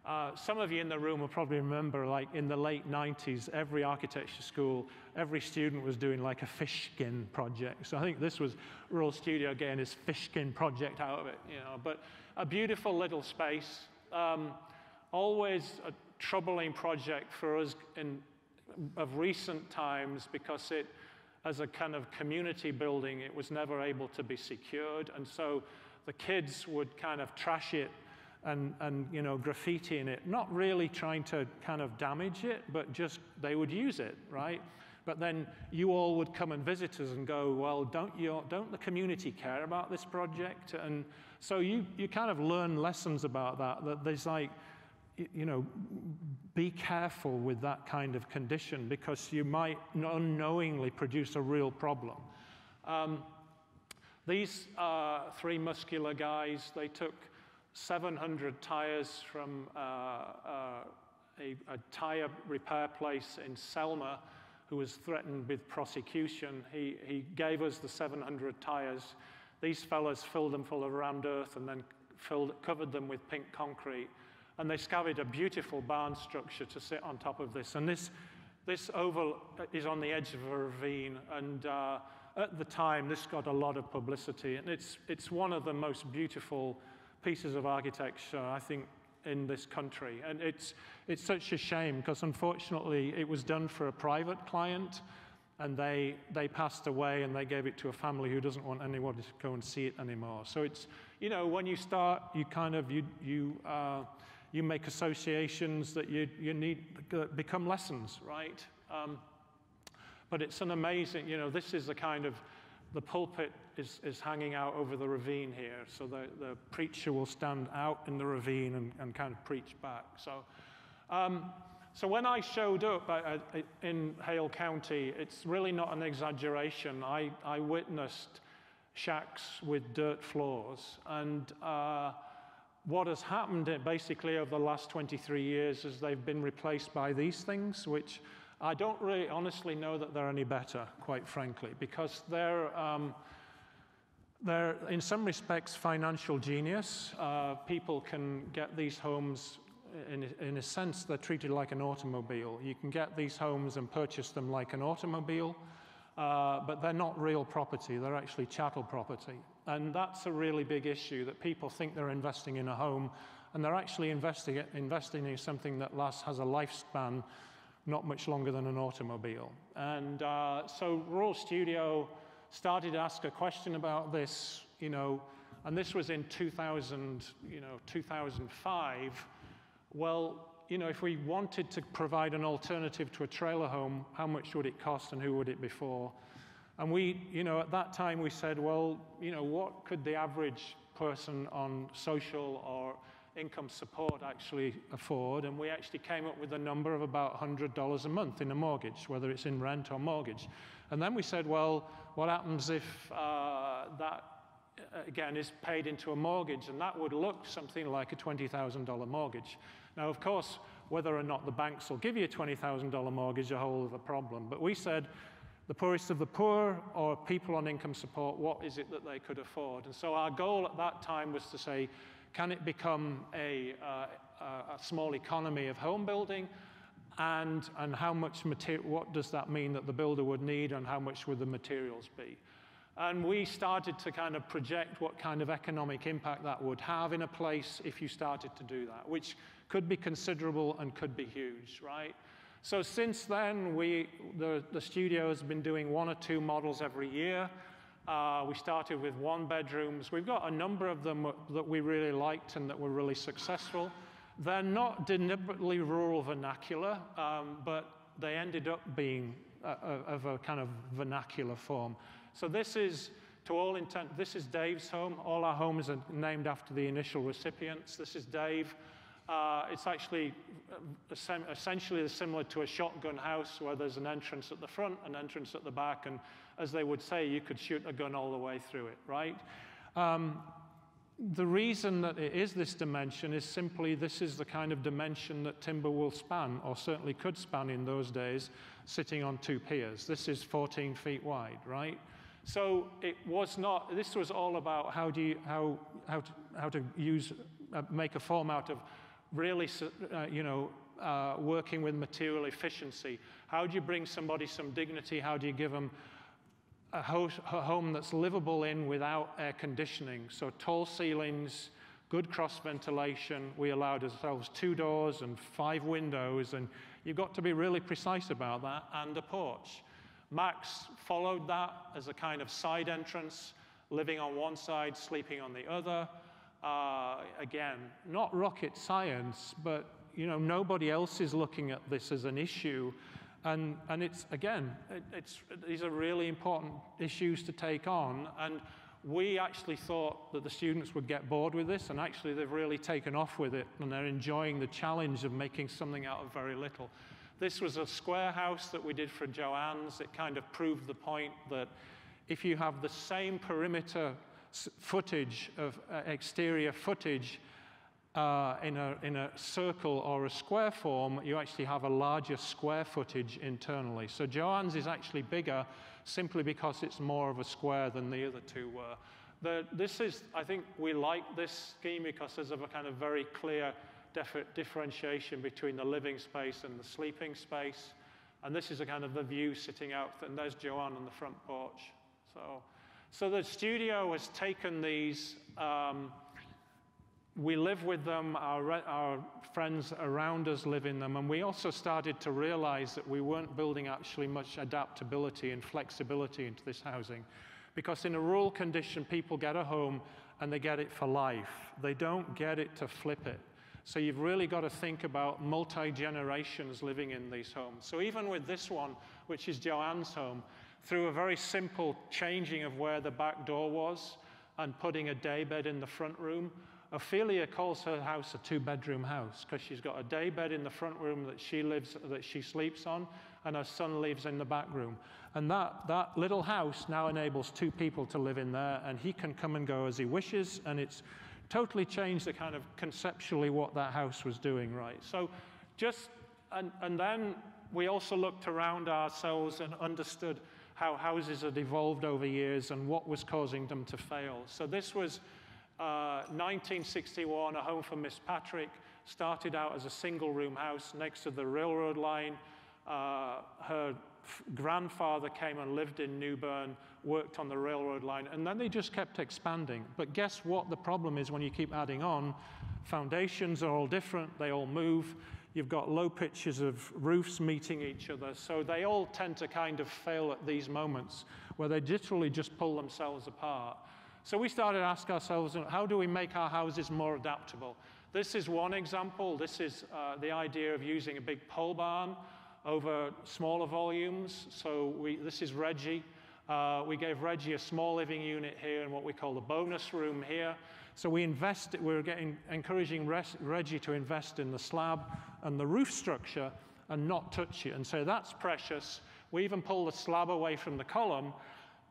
Uh, some of you in the room will probably remember, like in the late 90s, every architecture school, every student was doing like a fish skin project. So I think this was Rural Studio getting his fish skin project out of it, you know. But a beautiful little space. Um, always a troubling project for us in, of recent times because it, as a kind of community building, it was never able to be secured. And so the kids would kind of trash it and, and you know, graffiti in it, not really trying to kind of damage it, but just they would use it, right? But then you all would come and visit us and go, well, don't, you, don't the community care about this project? And so you, you kind of learn lessons about that, that there's like, you know, be careful with that kind of condition because you might unknowingly produce a real problem. Um, these uh, three muscular guys, they took 700 tires from uh, uh, a, a tire repair place in Selma who was threatened with prosecution. He, he gave us the 700 tires. These fellows filled them full of rammed earth and then filled, covered them with pink concrete. And they scavenged a beautiful barn structure to sit on top of this. And this, this oval is on the edge of a ravine. And uh, at the time, this got a lot of publicity. And it's, it's one of the most beautiful pieces of architecture, I think, in this country. And it's, it's such a shame because unfortunately it was done for a private client and they, they passed away and they gave it to a family who doesn't want anyone to go and see it anymore. So it's, you know, when you start, you kind of, you, you, uh, you make associations that you, you need, become lessons, right? Um, but it's an amazing, you know, this is the kind of the pulpit is, is hanging out over the ravine here, so the, the preacher will stand out in the ravine and, and kind of preach back. So, um, so when I showed up at, at, in Hale County, it's really not an exaggeration. I, I witnessed shacks with dirt floors, and uh, what has happened basically over the last 23 years is they've been replaced by these things, which I don't really honestly know that they're any better, quite frankly, because they're, um, they're in some respects financial genius. Uh, people can get these homes in, in a sense, they're treated like an automobile. You can get these homes and purchase them like an automobile, uh, but they're not real property. They're actually chattel property. And that's a really big issue that people think they're investing in a home, and they're actually investing, investing in something that lasts, has a lifespan not much longer than an automobile. And uh, so Rural Studio started to ask a question about this, you know, and this was in 2000, you know, 2005 well, you know, if we wanted to provide an alternative to a trailer home, how much would it cost and who would it be for? And we, you know, at that time we said, well, you know, what could the average person on social or income support actually afford? And we actually came up with a number of about $100 a month in a mortgage, whether it's in rent or mortgage. And then we said, well, what happens if uh, that uh, again, is paid into a mortgage, and that would look something like a $20,000 mortgage. Now, of course, whether or not the banks will give you a $20,000 mortgage is a whole other problem. But we said the poorest of the poor or people on income support, what is it that they could afford? And so our goal at that time was to say, can it become a, uh, a small economy of home building? And, and how much material, what does that mean that the builder would need and how much would the materials be? And we started to kind of project what kind of economic impact that would have in a place if you started to do that, which could be considerable and could be huge, right? So since then, we, the, the studio has been doing one or two models every year. Uh, we started with one bedrooms. We've got a number of them that we really liked and that were really successful. They're not deliberately rural vernacular, um, but they ended up being a, a, of a kind of vernacular form. So this is, to all intent, this is Dave's home. All our homes are named after the initial recipients. This is Dave. Uh, it's actually uh, essentially similar to a shotgun house where there's an entrance at the front, an entrance at the back, and as they would say, you could shoot a gun all the way through it, right? Um, the reason that it is this dimension is simply this is the kind of dimension that timber will span, or certainly could span in those days, sitting on two piers. This is 14 feet wide, right? So it was not, this was all about how, do you, how, how, to, how to use, uh, make a form out of really, uh, you know, uh, working with material efficiency. How do you bring somebody some dignity? How do you give them a, host, a home that's livable in without air conditioning? So tall ceilings, good cross ventilation. We allowed ourselves two doors and five windows, and you've got to be really precise about that, and a porch. Max followed that as a kind of side entrance, living on one side, sleeping on the other. Uh, again, not rocket science, but you know, nobody else is looking at this as an issue. And, and it's, again, it, it's, these are really important issues to take on. And we actually thought that the students would get bored with this, and actually they've really taken off with it, and they're enjoying the challenge of making something out of very little. This was a square house that we did for Joanne's. It kind of proved the point that if you have the same perimeter footage of uh, exterior footage uh, in, a, in a circle or a square form, you actually have a larger square footage internally. So Joanne's is actually bigger simply because it's more of a square than the other two were. The, this is, I think we like this scheme because there's a kind of very clear differentiation between the living space and the sleeping space. And this is a kind of the view sitting out, and there's Joanne on the front porch. So, so the studio has taken these. Um, we live with them, our, our friends around us live in them, and we also started to realize that we weren't building actually much adaptability and flexibility into this housing. Because in a rural condition, people get a home and they get it for life. They don't get it to flip it. So you've really got to think about multi-generations living in these homes. So even with this one, which is Joanne's home, through a very simple changing of where the back door was and putting a daybed in the front room, Ophelia calls her house a two-bedroom house because she's got a daybed in the front room that she lives, that she sleeps on, and her son lives in the back room. And that, that little house now enables two people to live in there, and he can come and go as he wishes, and it's totally changed the kind of conceptually what that house was doing, right? So just, and, and then we also looked around ourselves and understood how houses had evolved over years and what was causing them to fail. So this was uh, 1961, a home for Miss Patrick, started out as a single room house next to the railroad line. Uh, her grandfather came and lived in Newbern, worked on the railroad line, and then they just kept expanding. But guess what the problem is when you keep adding on? Foundations are all different, they all move. You've got low pitches of roofs meeting each other, so they all tend to kind of fail at these moments where they literally just pull themselves apart. So we started to ask ourselves, how do we make our houses more adaptable? This is one example. This is uh, the idea of using a big pole barn over smaller volumes. So we, this is Reggie. Uh, we gave Reggie a small living unit here and what we call the bonus room here. So we invest, we're getting, encouraging Reggie to invest in the slab and the roof structure and not touch it and so that's precious. We even pulled the slab away from the column,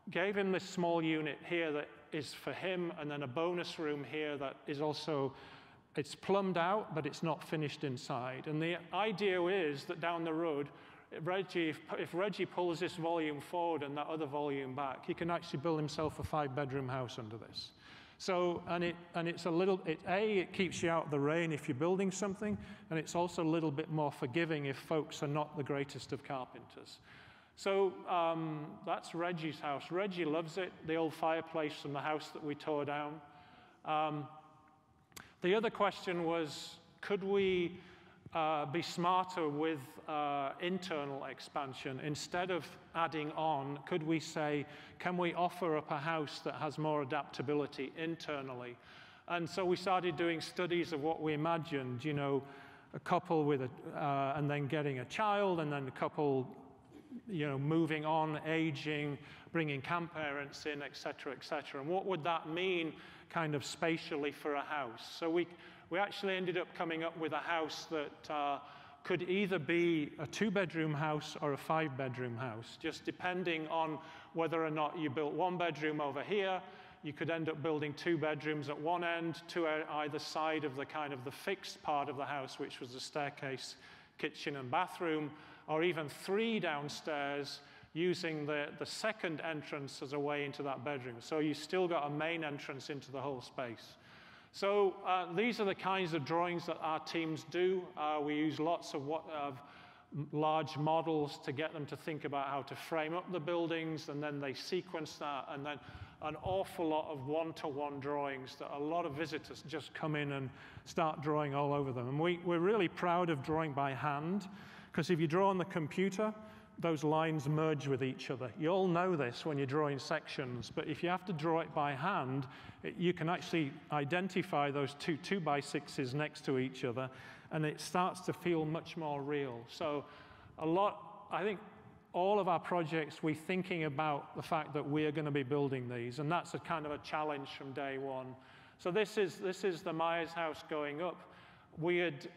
gave him this small unit here that is for him, and then a bonus room here that is also it's plumbed out, but it's not finished inside. And the idea is that down the road, Reggie, if, if, Reggie pulls this volume forward and that other volume back, he can actually build himself a five-bedroom house under this. So, and, it, and it's a little, it, A, it keeps you out of the rain if you're building something, and it's also a little bit more forgiving if folks are not the greatest of carpenters. So um, that's Reggie's house. Reggie loves it, the old fireplace from the house that we tore down. Um, the other question was could we uh, be smarter with uh, internal expansion? Instead of adding on, could we say, can we offer up a house that has more adaptability internally? And so we started doing studies of what we imagined, you know, a couple with a, uh, and then getting a child, and then a couple you know, moving on, aging, bringing camp parents in, et cetera, et cetera. And what would that mean kind of spatially for a house? So we, we actually ended up coming up with a house that uh, could either be a two bedroom house or a five bedroom house, just depending on whether or not you built one bedroom over here. You could end up building two bedrooms at one end, to either side of the kind of the fixed part of the house, which was the staircase, kitchen, and bathroom or even three downstairs using the, the second entrance as a way into that bedroom. So you've still got a main entrance into the whole space. So uh, these are the kinds of drawings that our teams do. Uh, we use lots of, what, of large models to get them to think about how to frame up the buildings, and then they sequence that, and then an awful lot of one-to-one -one drawings that a lot of visitors just come in and start drawing all over them. And we, we're really proud of drawing by hand. Because if you draw on the computer, those lines merge with each other. You all know this when you're drawing sections, but if you have to draw it by hand, it, you can actually identify those two two by sixes next to each other, and it starts to feel much more real. So a lot, I think all of our projects, we're thinking about the fact that we're going to be building these, and that's a kind of a challenge from day one. So this is, this is the Myers house going up. We had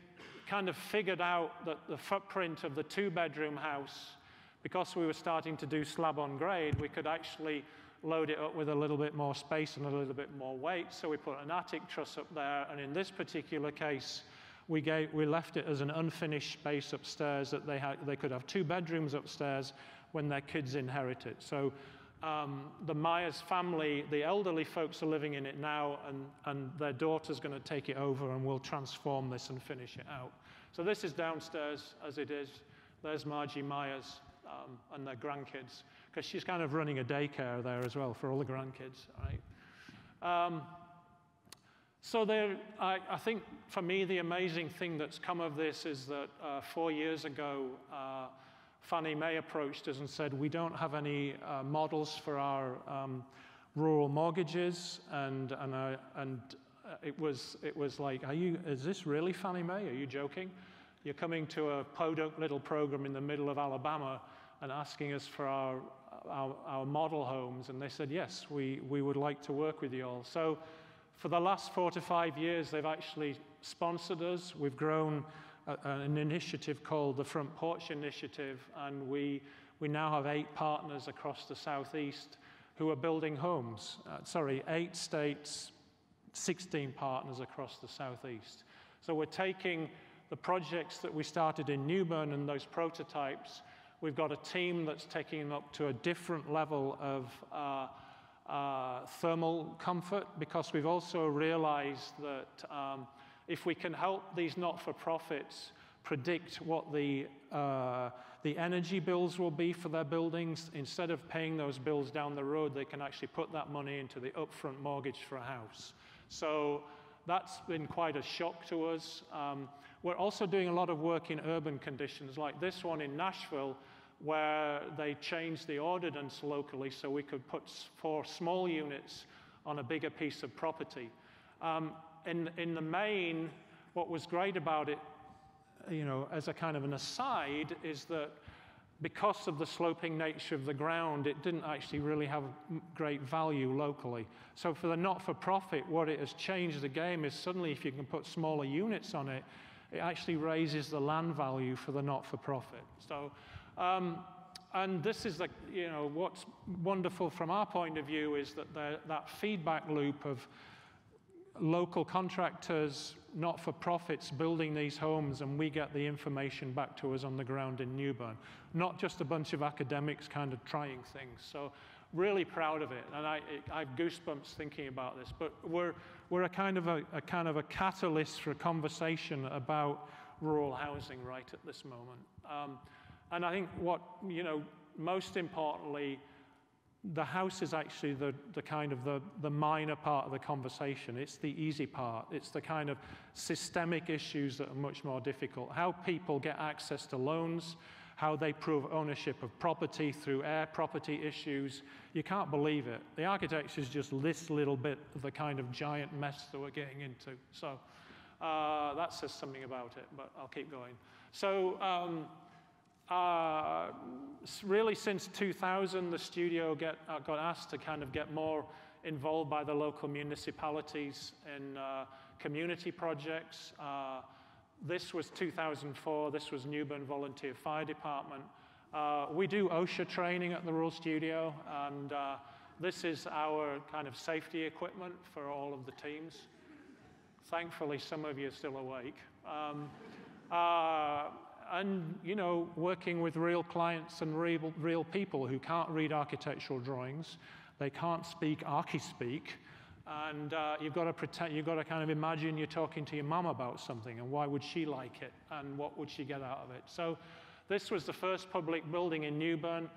kind of figured out that the footprint of the two bedroom house, because we were starting to do slab on grade, we could actually load it up with a little bit more space and a little bit more weight. So we put an attic truss up there. And in this particular case, we, gave, we left it as an unfinished space upstairs that they, had, they could have two bedrooms upstairs when their kids inherit it. So um, the Myers family, the elderly folks are living in it now, and, and their daughter's going to take it over and we'll transform this and finish it out. So this is downstairs as it is. There's Margie Myers um, and their grandkids, because she's kind of running a daycare there as well for all the grandkids, right? Um, so there, I, I, think for me, the amazing thing that's come of this is that uh, four years ago, uh, Fannie Mae approached us and said, we don't have any uh, models for our um, rural mortgages. And, and, uh, and uh, it, was, it was like, are you, is this really Fannie Mae? Are you joking? You're coming to a podunk little program in the middle of Alabama and asking us for our, our, our model homes. And they said, yes, we, we would like to work with you all. So for the last four to five years, they've actually sponsored us. We've grown an initiative called the Front Porch Initiative, and we, we now have eight partners across the Southeast who are building homes. Uh, sorry, eight states, 16 partners across the southeast. So we're taking the projects that we started in Newbern and those prototypes. We've got a team that's taking them up to a different level of uh, uh, thermal comfort because we've also realized that um, if we can help these not-for-profits predict what the, uh, the energy bills will be for their buildings. Instead of paying those bills down the road, they can actually put that money into the upfront mortgage for a house. So that's been quite a shock to us. Um, we're also doing a lot of work in urban conditions, like this one in Nashville, where they changed the ordinance locally so we could put four small units on a bigger piece of property. Um, in, in the main, what was great about it you know, as a kind of an aside, is that because of the sloping nature of the ground, it didn't actually really have great value locally. So for the not-for-profit, what it has changed the game is suddenly if you can put smaller units on it, it actually raises the land value for the not-for-profit. So, um, and this is the, you know, what's wonderful from our point of view is that the, that feedback loop of local contractors, not for profits, building these homes, and we get the information back to us on the ground in Newbern. Not just a bunch of academics kind of trying things. So, really proud of it. And I, I have goosebumps thinking about this. But we're, we're a, kind of a, a kind of a catalyst for a conversation about rural housing right at this moment. Um, and I think what, you know, most importantly, the house is actually the, the kind of the, the minor part of the conversation. It's the easy part. It's the kind of systemic issues that are much more difficult. How people get access to loans, how they prove ownership of property through heir property issues. You can't believe it. The architecture is just this little bit of the kind of giant mess that we're getting into. So uh, that says something about it, but I'll keep going. So um, uh, really since 2000, the studio get, uh, got asked to kind of get more involved by the local municipalities in uh, community projects. Uh, this was 2004. This was Newbern Volunteer Fire Department. Uh, we do OSHA training at the Rural Studio, and this is our kind of safety equipment for all of the teams. Thankfully, some of you are still awake. Um, and you know, working with real clients and real, real people who can't read architectural drawings, they can't speak archi-speak, and uh, you've got to pretend, you've got to kind of imagine you're talking to your mum about something, and why would she like it, and what would she get out of it? So, this was the first public building in Newbern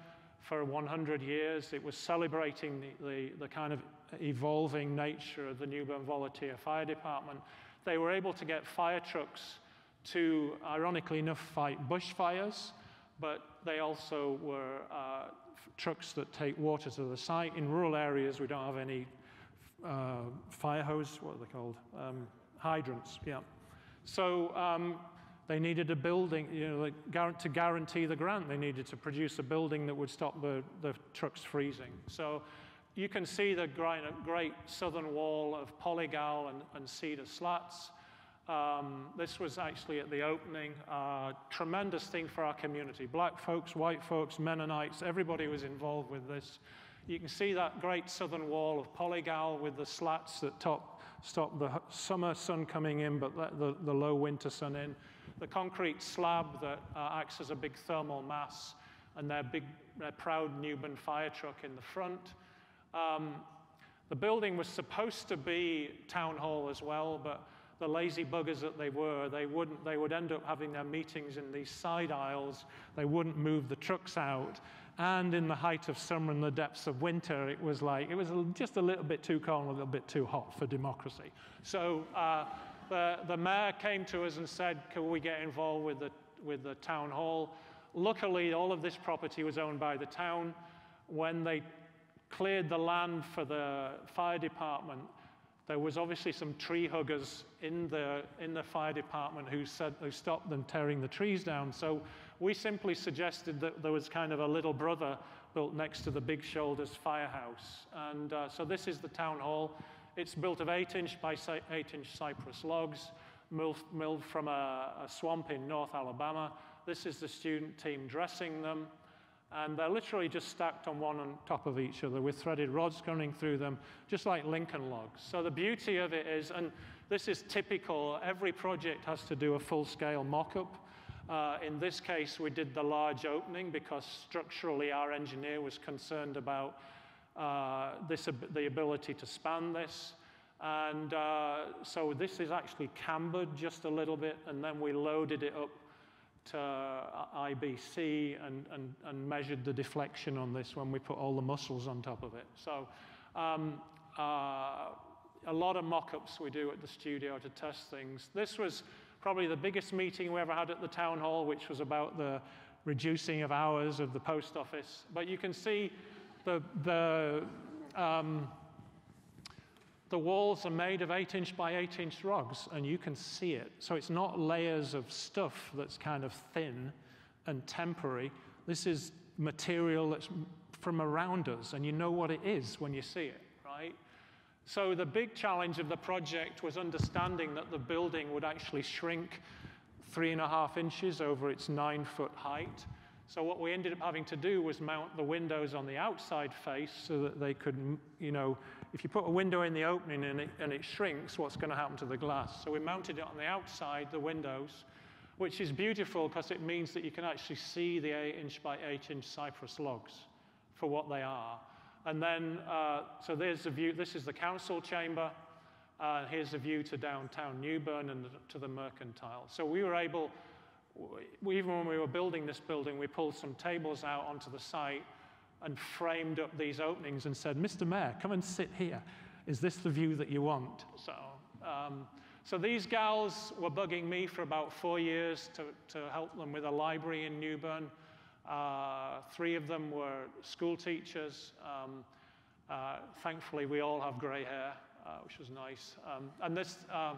for 100 years. It was celebrating the, the, the kind of evolving nature of the Newbern Volunteer Fire Department. They were able to get fire trucks to, ironically enough, fight bushfires, but they also were uh, trucks that take water to the site. In rural areas, we don't have any uh, fire hose, what are they called? Um, hydrants, yeah. So um, they needed a building, you know, like, to guarantee the grant, they needed to produce a building that would stop the, the trucks freezing. So you can see the great southern wall of polygal and, and cedar slats. Um, this was actually at the opening. Uh, tremendous thing for our community. Black folks, white folks, Mennonites, everybody was involved with this. You can see that great southern wall of polygal with the slats that top, stop the summer sun coming in but let the, the low winter sun in. The concrete slab that uh, acts as a big thermal mass and their big, their proud Newman fire truck in the front. Um, the building was supposed to be town hall as well, but the lazy buggers that they were, they, wouldn't, they would end up having their meetings in these side aisles. They wouldn't move the trucks out. And in the height of summer and the depths of winter, it was like, it was just a little bit too cold a little bit too hot for democracy. So uh, the, the mayor came to us and said, can we get involved with the, with the town hall? Luckily, all of this property was owned by the town. When they cleared the land for the fire department, there was obviously some tree huggers in the, in the fire department who, said, who stopped them tearing the trees down. So we simply suggested that there was kind of a little brother built next to the Big Shoulders firehouse. And uh, so this is the town hall. It's built of 8 inch by 8 inch cypress logs, milled, from a, a swamp in North Alabama. This is the student team dressing them. And they're literally just stacked on one on top of each other with threaded rods running through them, just like Lincoln logs. So the beauty of it is, and this is typical, every project has to do a full-scale mock-up. Uh, in this case, we did the large opening because structurally our engineer was concerned about uh, this, the ability to span this. And uh, so this is actually cambered just a little bit, and then we loaded it up to IBC and, and, and measured the deflection on this when we put all the muscles on top of it. So um, uh, a lot of mock-ups we do at the studio to test things. This was probably the biggest meeting we ever had at the town hall, which was about the reducing of hours of the post office. But you can see the, the um, the walls are made of 8 inch by 8 inch rugs, and you can see it. So it's not layers of stuff that's kind of thin and temporary. This is material that's from around us, and you know what it is when you see it, right? So the big challenge of the project was understanding that the building would actually shrink three and a half inches over its nine foot height. So what we ended up having to do was mount the windows on the outside face so that they could, you know, if you put a window in the opening and it, and it shrinks, what's going to happen to the glass? So we mounted it on the outside, the windows, which is beautiful because it means that you can actually see the 8 inch by 8 inch cypress logs for what they are. And then, uh, so there's the view, this is the council chamber. Uh, here's a view to downtown Newbern and to the Mercantile. So we were able even when we were building this building, we pulled some tables out onto the site and framed up these openings and said, Mr. Mayor, come and sit here. Is this the view that you want? So, um, so these gals were bugging me for about four years to, to help them with a library in Newbern. Uh, three of them were school teachers. Um, uh, thankfully, we all have gray hair, uh, which was nice. Um, and this, um,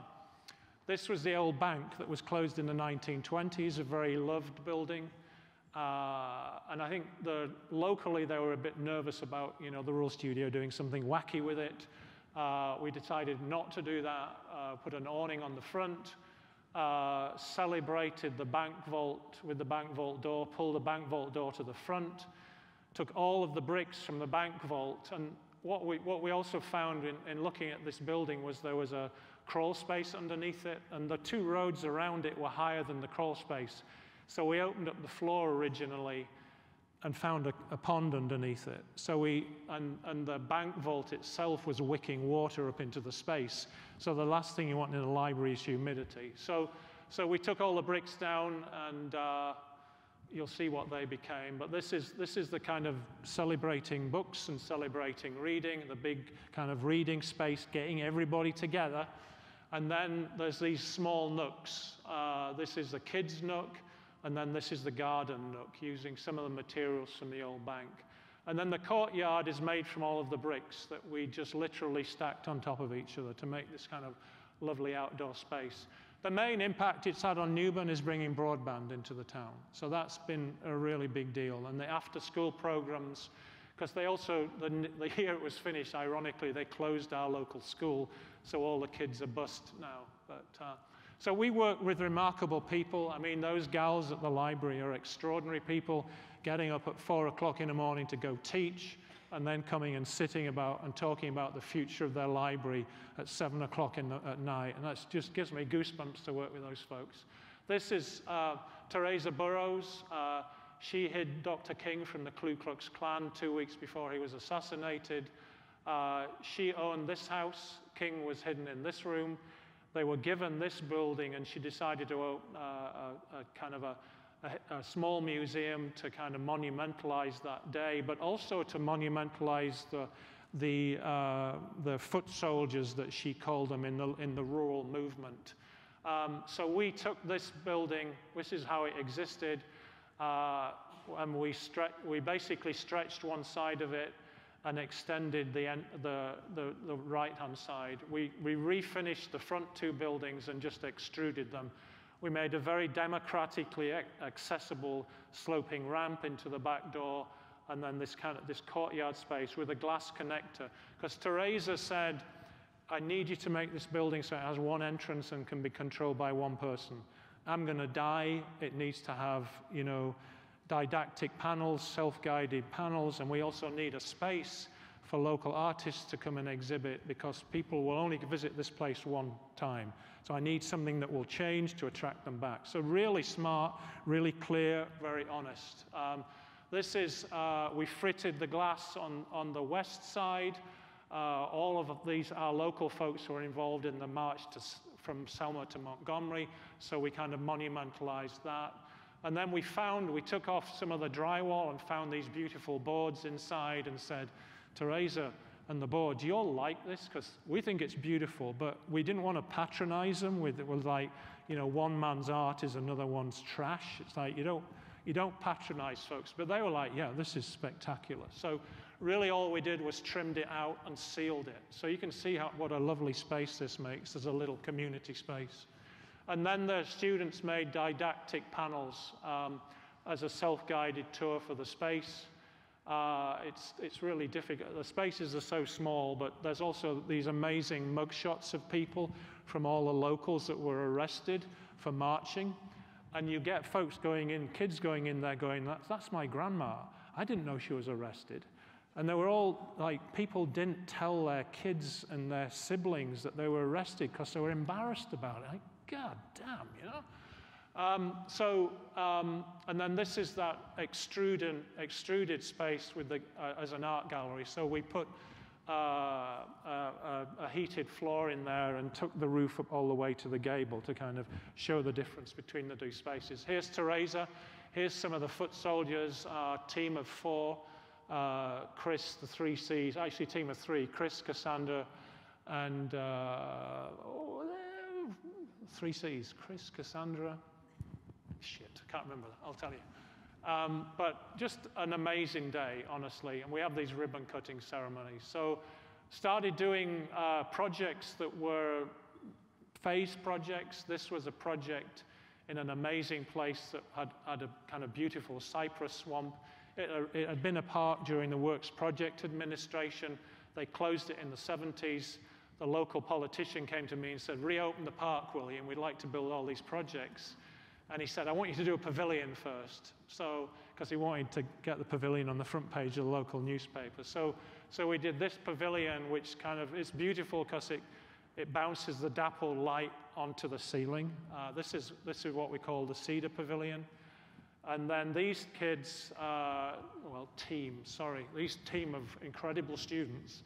this was the old bank that was closed in the 1920s, a very loved building. Uh, and I think the, locally they were a bit nervous about you know, the Rural Studio doing something wacky with it. Uh, we decided not to do that, uh, put an awning on the front, uh, celebrated the bank vault with the bank vault door, pulled the bank vault door to the front, took all of the bricks from the bank vault. And what we, what we also found in, in looking at this building was there was a crawl space underneath it, and the two roads around it were higher than the crawl space. So we opened up the floor originally and found a, a, pond underneath it. So we, and, and the bank vault itself was wicking water up into the space. So the last thing you want in a library is humidity. So, so we took all the bricks down and uh, you'll see what they became. But this is, this is the kind of celebrating books and celebrating reading, the big kind of reading space, getting everybody together. And then there's these small nooks. Uh, this is the kids' nook, and then this is the garden nook, using some of the materials from the old bank. And then the courtyard is made from all of the bricks that we just literally stacked on top of each other to make this kind of lovely outdoor space. The main impact it's had on Newbern is bringing broadband into the town. So that's been a really big deal. And the after school programs because they also, the, the year it was finished, ironically, they closed our local school, so all the kids are bust now. But, uh, so we work with remarkable people. I mean, those gals at the library are extraordinary people, getting up at four o'clock in the morning to go teach, and then coming and sitting about and talking about the future of their library at seven o'clock at night. And that just gives me goosebumps to work with those folks. This is uh, Theresa Burroughs. Uh, she hid Dr. King from the Ku Klux Klan two weeks before he was assassinated. Uh, she owned this house. King was hidden in this room. They were given this building, and she decided to open uh, a, a, kind of a, a, a, small museum to kind of monumentalize that day, but also to monumentalize the, the, uh, the foot soldiers that she called them in the, in the rural movement. Um, so we took this building, this is how it existed. Uh, and we, we basically stretched one side of it and extended the, the, the, the right-hand side. We, we refinished the front two buildings and just extruded them. We made a very democratically accessible sloping ramp into the back door and then this kind of this courtyard space with a glass connector. Because Theresa said, I need you to make this building so it has one entrance and can be controlled by one person. I'm going to die. It needs to have, you know, didactic panels, self-guided panels, and we also need a space for local artists to come and exhibit because people will only visit this place one time. So I need something that will change to attract them back. So really smart, really clear, very honest. Um, this is, uh, we fritted the glass on, on the west side. Uh, all of these are local folks who are involved in the march to, from Selma to Montgomery, so we kind of monumentalized that. And then we found, we took off some of the drywall and found these beautiful boards inside and said, Theresa and the board, do you all like this? Because we think it's beautiful, but we didn't want to patronize them with, it was like, you know, one man's art is another one's trash. It's like, you don't, you don't patronize folks. But they were like, yeah, this is spectacular. So really all we did was trimmed it out and sealed it. So you can see how, what a lovely space this makes as a little community space. And then the students made didactic panels um, as a self-guided tour for the space. Uh, it's, it's really difficult. The spaces are so small, but there's also these amazing mugshots of people from all the locals that were arrested for marching. And you get folks going in, kids going in there going, that's, that's my grandma. I didn't know she was arrested. And they were all like, people didn't tell their kids and their siblings that they were arrested because they were embarrassed about it. Like, God damn, you know? Um, so, um, and then this is that extruded, extruded space with the, uh, as an art gallery. So we put uh, a, a, heated floor in there and took the roof up all the way to the gable to kind of show the difference between the two spaces. Here's Theresa. Here's some of the foot soldiers, our team of four. Uh, Chris, the three C's, actually team of three, Chris, Cassandra, and uh, oh, three C's, Chris, Cassandra, shit, I can't remember that, I'll tell you. Um, but just an amazing day, honestly, and we have these ribbon cutting ceremonies. So started doing uh, projects that were phase projects. This was a project in an amazing place that had, had a kind of beautiful cypress swamp. It, uh, it had been a park during the Works Project Administration. They closed it in the 70s the local politician came to me and said, reopen the park, William, we'd like to build all these projects. And he said, I want you to do a pavilion first. So, because he wanted to get the pavilion on the front page of the local newspaper. So, so we did this pavilion, which kind of is beautiful because it, it bounces the dapple light onto the ceiling. Uh, this, is, this is what we call the cedar pavilion. And then these kids, uh, well, team, sorry, these team of incredible students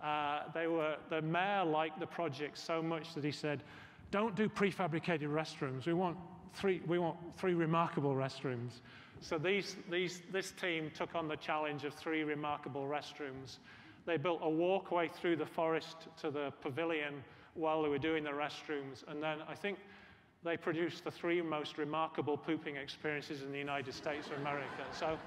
uh, they were, the mayor liked the project so much that he said, don't do prefabricated restrooms. We want three, we want three remarkable restrooms. So these, these, this team took on the challenge of three remarkable restrooms. They built a walkway through the forest to the pavilion while they were doing the restrooms. And then I think they produced the three most remarkable pooping experiences in the United States of America. So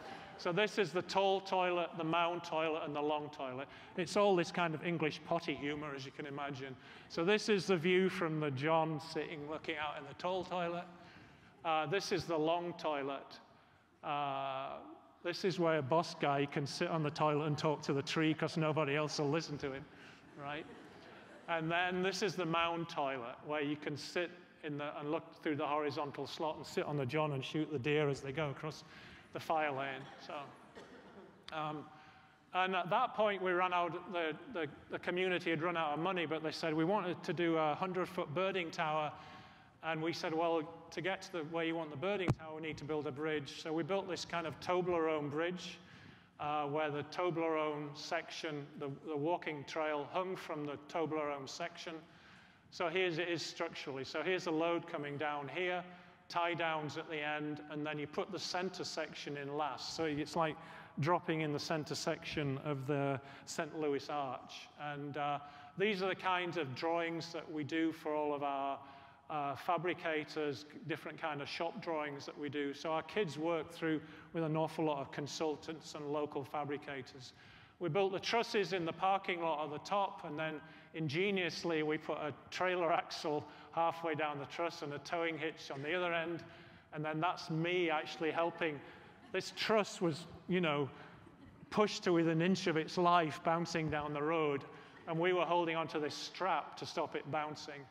so this is the tall toilet, the mound toilet, and the long toilet. It's all this kind of English potty humor, as you can imagine. So this is the view from the John sitting looking out in the tall toilet. Uh, this is the long toilet. Uh, this is where a boss guy can sit on the toilet and talk to the tree because nobody else will listen to him, right? And then this is the mound toilet where you can sit in the, and look through the horizontal slot and sit on the john and shoot the deer as they go across the fire lane. So, um, and at that point, we ran out, the, the, the, community had run out of money, but they said, we wanted to do a 100 foot birding tower. And we said, well, to get to the, where you want the birding tower, we need to build a bridge. So we built this kind of Toblerone bridge, uh, where the Toblerone section, the, the walking trail hung from the Toblerone section. So here's it is structurally. So here's the load coming down here tie downs at the end, and then you put the center section in last. So it's like dropping in the center section of the St. Louis Arch. And uh, these are the kinds of drawings that we do for all of our uh, fabricators, different kind of shop drawings that we do. So our kids work through with an awful lot of consultants and local fabricators. We built the trusses in the parking lot at the top, and then ingeniously we put a trailer axle halfway down the truss and a towing hitch on the other end. And then that's me actually helping. This truss was, you know, pushed to within an inch of its life bouncing down the road. And we were holding onto this strap to stop it bouncing.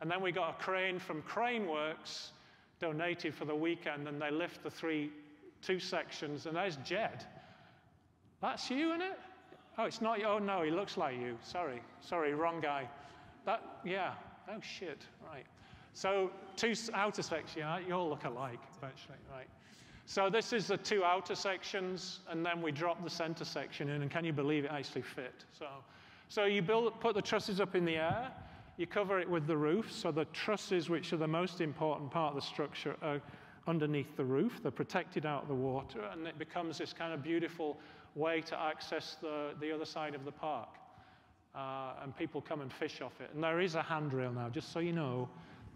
And then we got a crane from Crane Works, donated for the weekend, and they lift the three two sections, and there's Jed. That's you, isn't it? Oh, it's not you. Oh, no, he looks like you. Sorry, sorry, wrong guy. That, yeah. Oh, shit, right. So two outer sections, yeah, you all look alike, virtually, right. So this is the two outer sections, and then we drop the center section in, and can you believe it actually fit? So, so you build, put the trusses up in the air, you cover it with the roof, so the trusses, which are the most important part of the structure, are underneath the roof. They're protected out of the water, and it becomes this kind of beautiful way to access the, the other side of the park. Uh, and people come and fish off it. And there is a handrail now, just so you know,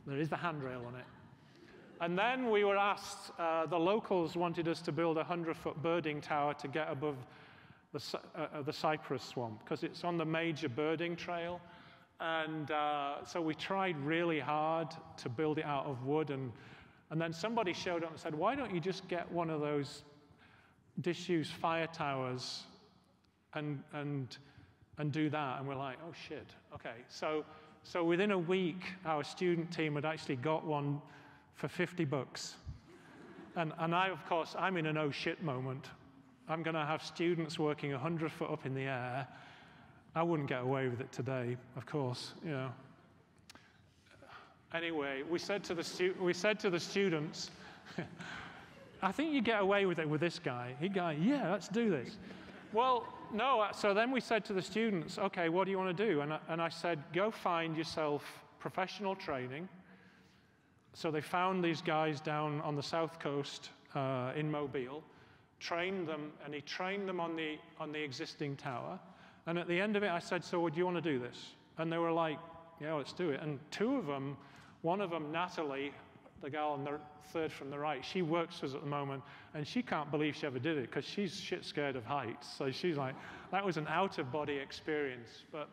there is the handrail on it. And then we were asked, uh, the locals wanted us to build a 100 foot birding tower to get above the, uh, uh, the cypress swamp, because it's on the major birding trail. And uh, so we tried really hard to build it out of wood. And, and then somebody showed up and said, Why don't you just get one of those disused fire towers and, and, and do that? And we're like, Oh shit, okay. So, so within a week, our student team had actually got one for 50 bucks. And, and I, of course, I'm in an oh shit moment. I'm going to have students working 100 foot up in the air. I wouldn't get away with it today, of course, you know. Anyway, we said to the, stu- we said to the students, *laughs* I think you get away with it with this guy. He guy, yeah, let's do this. well, no, uh, so then we said to the students, okay, what do you want to do? And I, and I said, go find yourself professional training. So they found these guys down on the south coast uh, in Mobile, trained them, and he trained them on the, on the existing tower. And at the end of it, I said, So, would you want to do this? And they were like, Yeah, let's do it. And two of them, one of them, Natalie, the gal on the third from the right, she works for us at the moment, and she can't believe she ever did it because she's shit scared of heights. So she's like, that was an out of body experience. But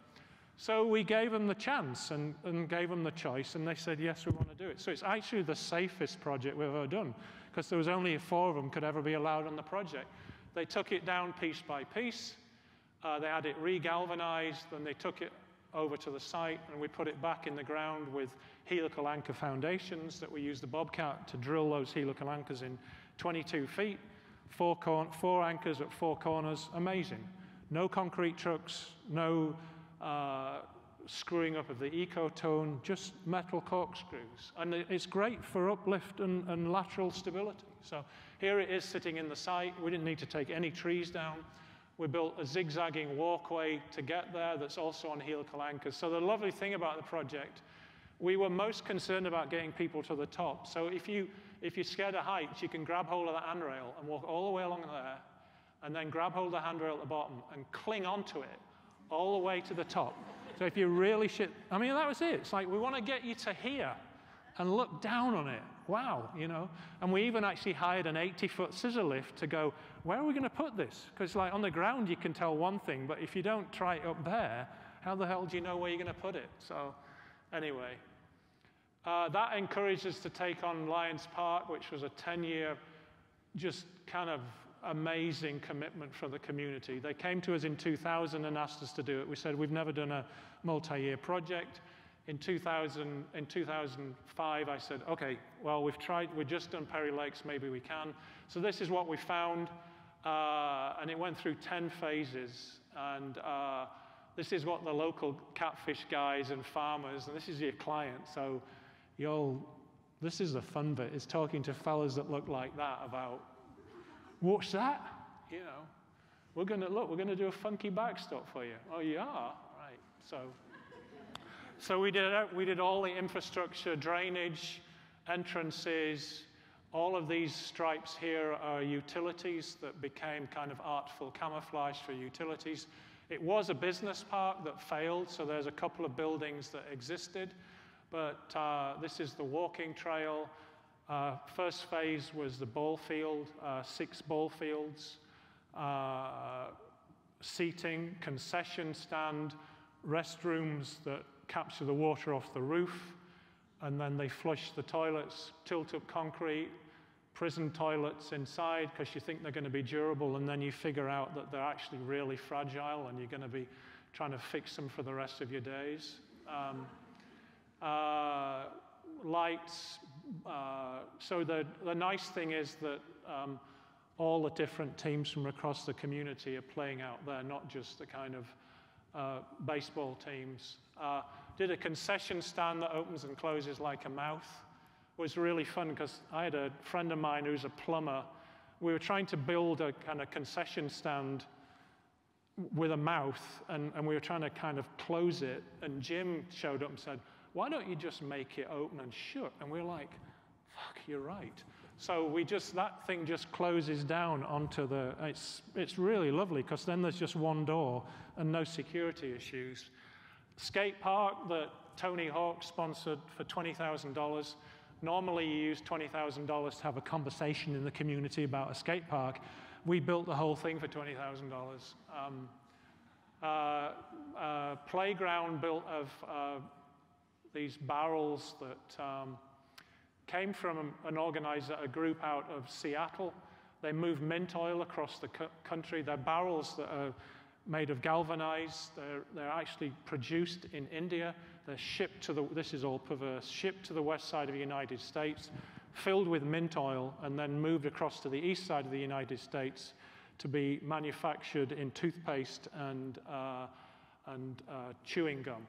so we gave them the chance and, and gave them the choice, and they said, yes, we want to do it. So it's actually the safest project we've ever done because there was only four of them could ever be allowed on the project. They took it down piece by piece. Uh, they had it regalvanized, then they took it over to the site and we put it back in the ground with helical anchor foundations that we used the Bobcat to drill those helical anchors in 22 feet, four, four anchors at four corners. Amazing. No concrete trucks, no uh, screwing up of the ecotone, just metal corkscrews. And it's great for uplift and, and lateral stability. So here it is sitting in the site. We didn't need to take any trees down. We built a zigzagging walkway to get there that's also on helical anchors. So the lovely thing about the project, we were most concerned about getting people to the top. So if, you, if you're scared of heights, you can grab hold of the handrail and walk all the way along there, and then grab hold of the handrail at the bottom and cling onto it all the way to the top. So if you really shit, I mean, that was it. It's like we want to get you to here and look down on it. Wow, you know. And we even actually hired an 80 foot scissor lift to go, where are we going to put this? Because, like, on the ground, you can tell one thing, but if you don't try it up there, how the hell do you know where you're going to put it? So, anyway, uh, that encouraged us to take on Lions Park, which was a 10 year, just kind of amazing commitment from the community. They came to us in 2000 and asked us to do it. We said, We've never done a multi year project in 2000, in 2005, I said, okay, well, we've tried, we've just done Perry Lakes, maybe we can. So this is what we found, uh, and it went through 10 phases. And uh, this is what the local catfish guys and farmers, and this is your client, so you'll, this is the fun bit, is talking to fellas that look like that about, what's that? You know, we're going to, look, we're going to do a funky backstop for you. Oh, you are? Right, so so we did, we did all the infrastructure, drainage, entrances. All of these stripes here are utilities that became kind of artful camouflage for utilities. It was a business park that failed, so there's a couple of buildings that existed. But uh, this is the walking trail. Uh, first phase was the ball field, uh, six ball fields, uh, seating, concession stand, restrooms that capture the water off the roof, and then they flush the toilets, tilt up concrete, prison toilets inside because you think they're going to be durable, and then you figure out that they're actually really fragile and you're going to be trying to fix them for the rest of your days. Um, uh, lights. Uh, so the, the nice thing is that um, all the different teams from across the community are playing out there, not just the kind of uh, baseball teams. Uh, did a concession stand that opens and closes like a mouth. It was really fun because I had a friend of mine who's a plumber. We were trying to build a kind of concession stand with a mouth, and, and we were trying to kind of close it. And Jim showed up and said, Why don't you just make it open and shut? And we we're like, Fuck, you're right. So we just, that thing just closes down onto the, it's, it's really lovely because then there's just one door and no security issues. Skate park that Tony Hawk sponsored for $20,000. Normally you use $20,000 to have a conversation in the community about a skate park. We built the whole thing for $20,000. Um, uh, uh, playground built of uh, these barrels that um, came from an organizer, a group out of Seattle. They move mint oil across the country. They're barrels that are made of galvanized. They're, they're actually produced in India. They're shipped to the, this is all perverse, shipped to the west side of the United States, filled with mint oil, and then moved across to the east side of the United States to be manufactured in toothpaste and, uh, and uh, chewing gum.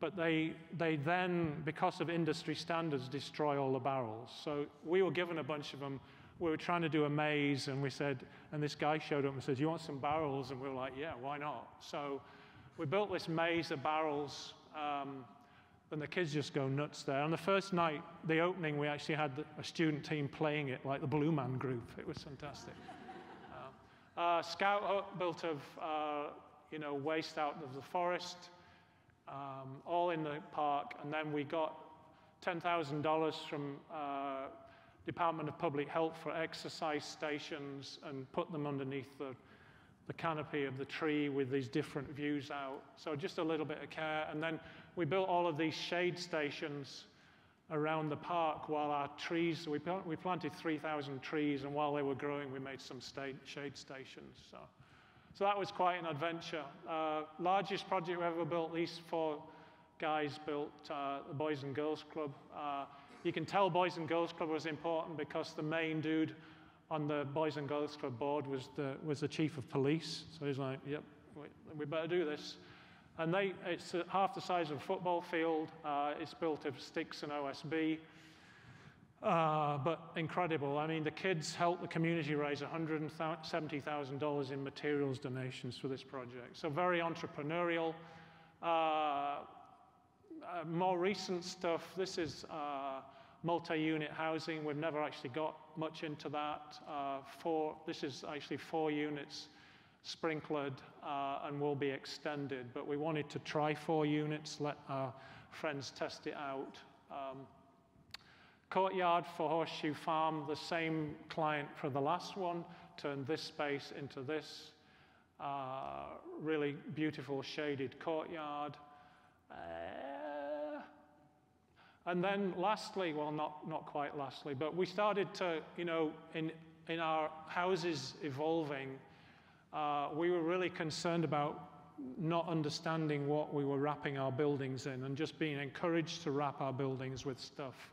But they, they then, because of industry standards, destroy all the barrels. So we were given a bunch of them. We were trying to do a maze, and we said, and this guy showed up and said, You want some barrels? And we were like, Yeah, why not? So we built this maze of barrels, um, and the kids just go nuts there. On the first night, the opening, we actually had a student team playing it like the Blue Man Group. It was fantastic. *laughs* uh, uh, Scout built of uh, you know, waste out of the forest um, all in the park. And then we got $10,000 from uh, Department of Public Health for exercise stations and put them underneath the, the canopy of the tree with these different views out. So just a little bit of care. And then we built all of these shade stations around the park while our trees, we, we planted 3,000 trees, and while they were growing, we made some shade stations. So. So that was quite an adventure. Uh, largest project we ever built, these four guys built uh, the Boys and Girls Club. Uh, you can tell Boys and Girls Club was important because the main dude on the Boys and Girls Club board was the, was the chief of police. So he's like, yep, we, we better do this. And they, it's half the size of a football field. Uh, it's built of sticks and OSB. Uh, but incredible. I mean, the kids helped the community raise $170,000 in materials donations for this project. So very entrepreneurial. Uh, uh, more recent stuff, this is uh, multi-unit housing. We've never actually got much into that. Uh, four, this is actually four units sprinkled uh, and will be extended. But we wanted to try four units, let our friends test it out. Um, Courtyard for Horseshoe Farm, the same client for the last one, turned this space into this uh, really beautiful shaded courtyard. Uh, and then lastly, well, not, not quite lastly, but we started to, you know, in, in our houses evolving, uh, we were really concerned about not understanding what we were wrapping our buildings in and just being encouraged to wrap our buildings with stuff.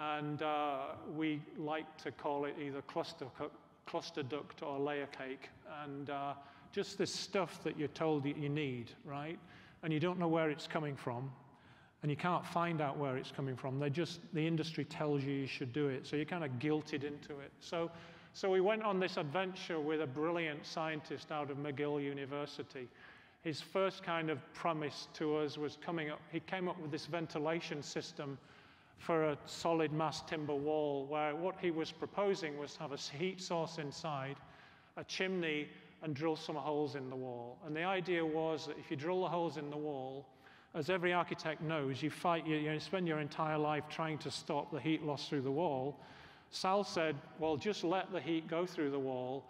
And uh, we like to call it either cluster, cluster duct or layer cake. And uh, just this stuff that you're told that you need, right? And you don't know where it's coming from. And you can't find out where it's coming from. They just, the industry tells you you should do it. So you're kind of guilted into it. So, so we went on this adventure with a brilliant scientist out of McGill University. His first kind of promise to us was coming up, he came up with this ventilation system for a solid mass timber wall, where what he was proposing was to have a heat source inside, a chimney, and drill some holes in the wall. And the idea was that if you drill the holes in the wall, as every architect knows, you fight, you, you spend your entire life trying to stop the heat loss through the wall. Sal said, well, just let the heat go through the wall,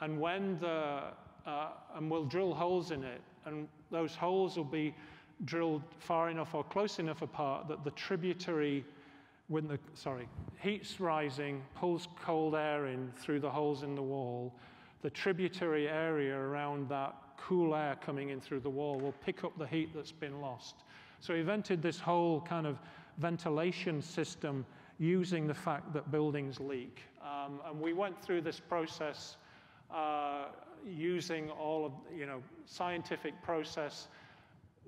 and when the, uh, and we'll drill holes in it, and those holes will be drilled far enough or close enough apart that the tributary, when the, sorry, heat's rising, pulls cold air in through the holes in the wall, the tributary area around that cool air coming in through the wall will pick up the heat that's been lost. So he invented this whole kind of ventilation system using the fact that buildings leak. Um, and we went through this process uh, using all of, you know, scientific process,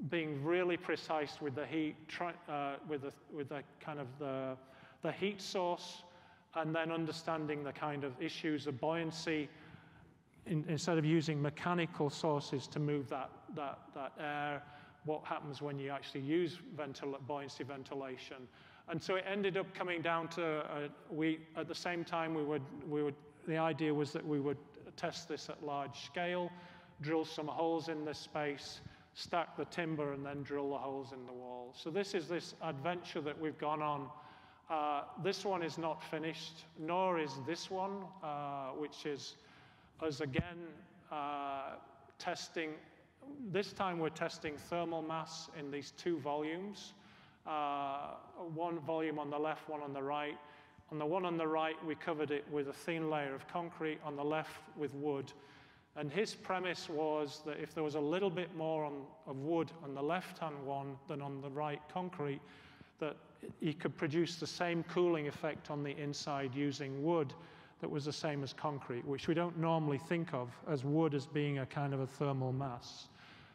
being really precise with the heat, uh, with, the, with the kind of the, the heat source, and then understanding the kind of issues of buoyancy, in, instead of using mechanical sources to move that, that, that air, what happens when you actually use ventil buoyancy ventilation. And so it ended up coming down to, uh, we, at the same time, we would, we would, the idea was that we would test this at large scale, drill some holes in this space, stack the timber, and then drill the holes in the wall. So this is this adventure that we've gone on. Uh, this one is not finished, nor is this one, uh, which is us again uh, testing. This time we're testing thermal mass in these two volumes. Uh, one volume on the left, one on the right. On the one on the right, we covered it with a thin layer of concrete, on the left with wood. And his premise was that if there was a little bit more on, of wood on the left-hand one than on the right concrete, that he could produce the same cooling effect on the inside using wood that was the same as concrete, which we don't normally think of as wood as being a kind of a thermal mass.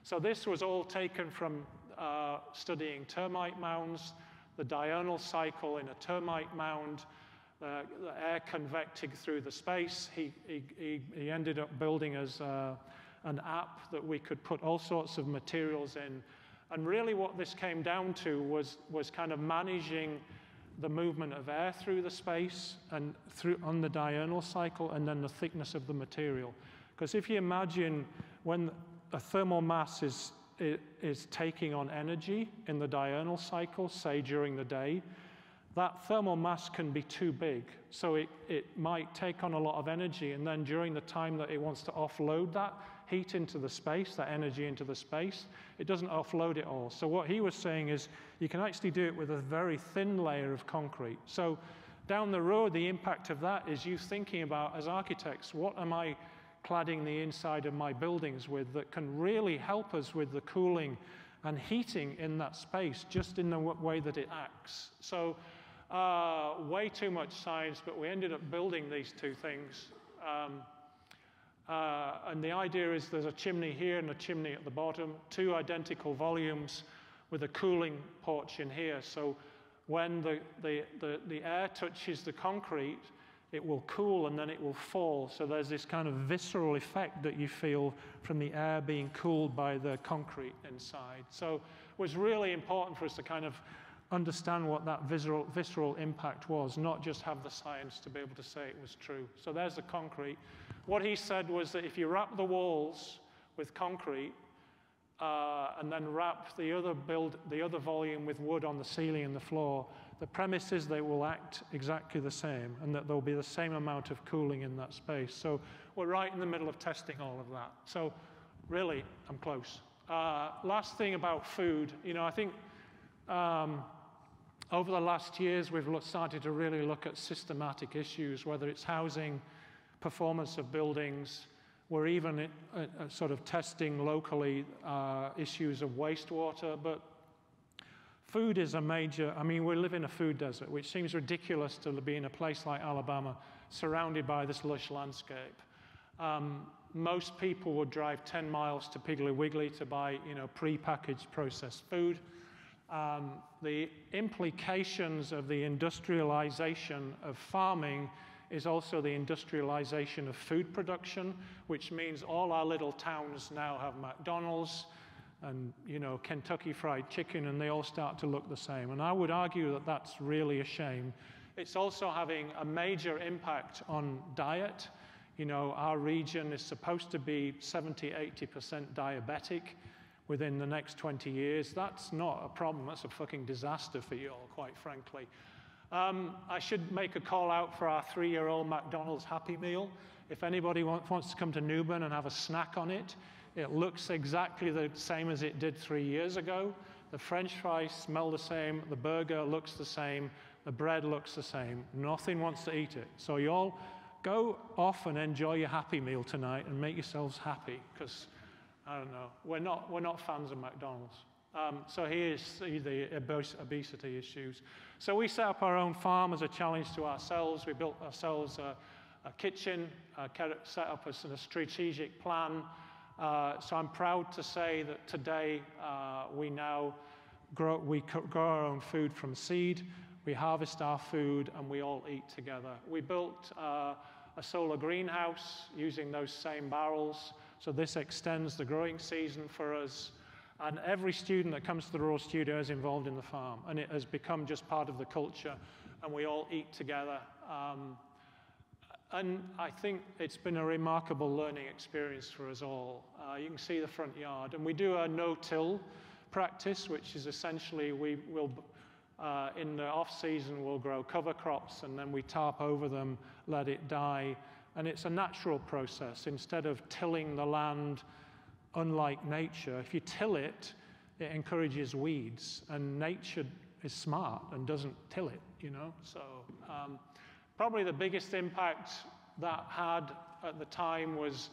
So this was all taken from uh, studying termite mounds, the diurnal cycle in a termite mound, uh, the air convecting through the space. He, he, he ended up building us uh, an app that we could put all sorts of materials in. And really what this came down to was, was kind of managing the movement of air through the space and through on the diurnal cycle and then the thickness of the material. Because if you imagine when a thermal mass is, is taking on energy in the diurnal cycle, say during the day, that thermal mass can be too big. So it, it might take on a lot of energy, and then during the time that it wants to offload that heat into the space, that energy into the space, it doesn't offload it all. So what he was saying is you can actually do it with a very thin layer of concrete. So down the road, the impact of that is you thinking about, as architects, what am I cladding the inside of my buildings with that can really help us with the cooling and heating in that space just in the way that it acts. So uh, way too much science, but we ended up building these two things. Um, uh, and the idea is there's a chimney here and a chimney at the bottom, two identical volumes with a cooling porch in here. So when the, the, the, the air touches the concrete, it will cool and then it will fall. So there's this kind of visceral effect that you feel from the air being cooled by the concrete inside. So it was really important for us to kind of understand what that visceral, visceral impact was, not just have the science to be able to say it was true. So there's the concrete. What he said was that if you wrap the walls with concrete uh, and then wrap the other, build, the other volume with wood on the ceiling and the floor, the premise is they will act exactly the same and that there will be the same amount of cooling in that space. So we're right in the middle of testing all of that. So really, I'm close. Uh, last thing about food, you know, I think um, over the last years, we've started to really look at systematic issues, whether it's housing, performance of buildings. We're even sort of testing locally uh, issues of wastewater, but food is a major, I mean, we live in a food desert, which seems ridiculous to be in a place like Alabama, surrounded by this lush landscape. Um, most people would drive 10 miles to Piggly Wiggly to buy, you know, pre-packaged processed food um, the implications of the industrialization of farming is also the industrialization of food production, which means all our little towns now have McDonald's and you know Kentucky Fried Chicken, and they all start to look the same. And I would argue that that's really a shame. It's also having a major impact on diet. You know, our region is supposed to be 70, 80% diabetic within the next 20 years, that's not a problem. That's a fucking disaster for you all, quite frankly. Um, I should make a call out for our three year old McDonald's Happy Meal. If anybody want, wants to come to Newbern and have a snack on it, it looks exactly the same as it did three years ago. The french fries smell the same, the burger looks the same, the bread looks the same. Nothing wants to eat it. So, you all go off and enjoy your Happy Meal tonight and make yourselves happy because I don't know. We're not, we're not fans of McDonald's. Um, so here's the, the obesity issues. So we set up our own farm as a challenge to ourselves. We built ourselves a, a kitchen, uh, set up a, a strategic plan. Uh, so I'm proud to say that today uh, we now grow, we grow our own food from seed, we harvest our food, and we all eat together. We built uh, a solar greenhouse using those same barrels. So this extends the growing season for us. And every student that comes to the Rural Studio is involved in the farm, and it has become just part of the culture, and we all eat together. Um, and I think it's been a remarkable learning experience for us all. Uh, you can see the front yard, and we do a no-till practice, which is essentially we will, uh, in the off season, we'll grow cover crops, and then we tarp over them, let it die, and it's a natural process. Instead of tilling the land, unlike nature, if you till it, it encourages weeds, and nature is smart and doesn't till it, you know. So. Um, Probably the biggest impact that had at the time was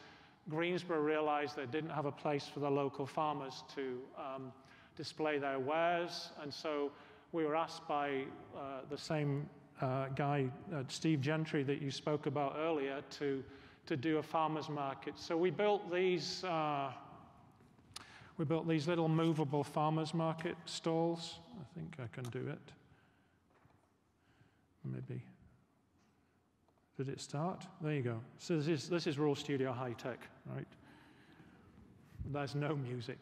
Greensboro realized they didn't have a place for the local farmers to um, display their wares. And so we were asked by uh, the same uh, guy, uh, Steve Gentry, that you spoke about earlier, to, to do a farmer's market. So we built these. Uh, we built these little movable farmers market stalls. I think I can do it. Maybe. Did it start? There you go. So this is, this is Rural Studio High Tech, right? There's no music.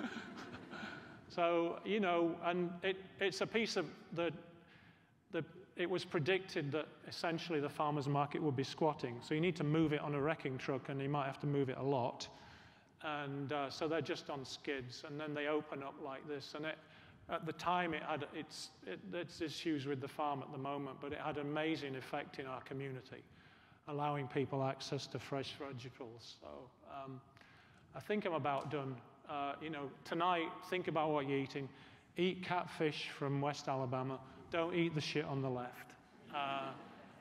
*laughs* so, you know, and it, it's a piece of the, the, it was predicted that essentially the farmer's market would be squatting. So you need to move it on a wrecking truck, and you might have to move it a lot. And uh, so they're just on skids, and then they open up like this. And it, at the time, it had its, it, its issues with the farm at the moment, but it had an amazing effect in our community, allowing people access to fresh vegetables. So um, I think I'm about done. Uh, you know, tonight, think about what you're eating. Eat catfish from West Alabama. Don't eat the shit on the left. Uh,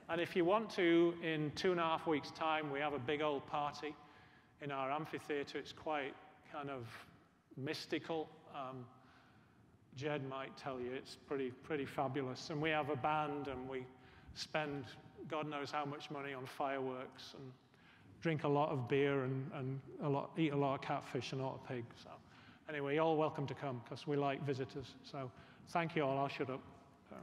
and if you want to, in two and a half weeks' time, we have a big old party in our amphitheater. It's quite kind of mystical. Um, Jed might tell you it's pretty, pretty fabulous. And we have a band and we spend God knows how much money on fireworks and drink a lot of beer and, and a lot, eat a lot of catfish and a lot of pig. So anyway, you're all welcome to come because we like visitors. So thank you all. I'll shut up. So.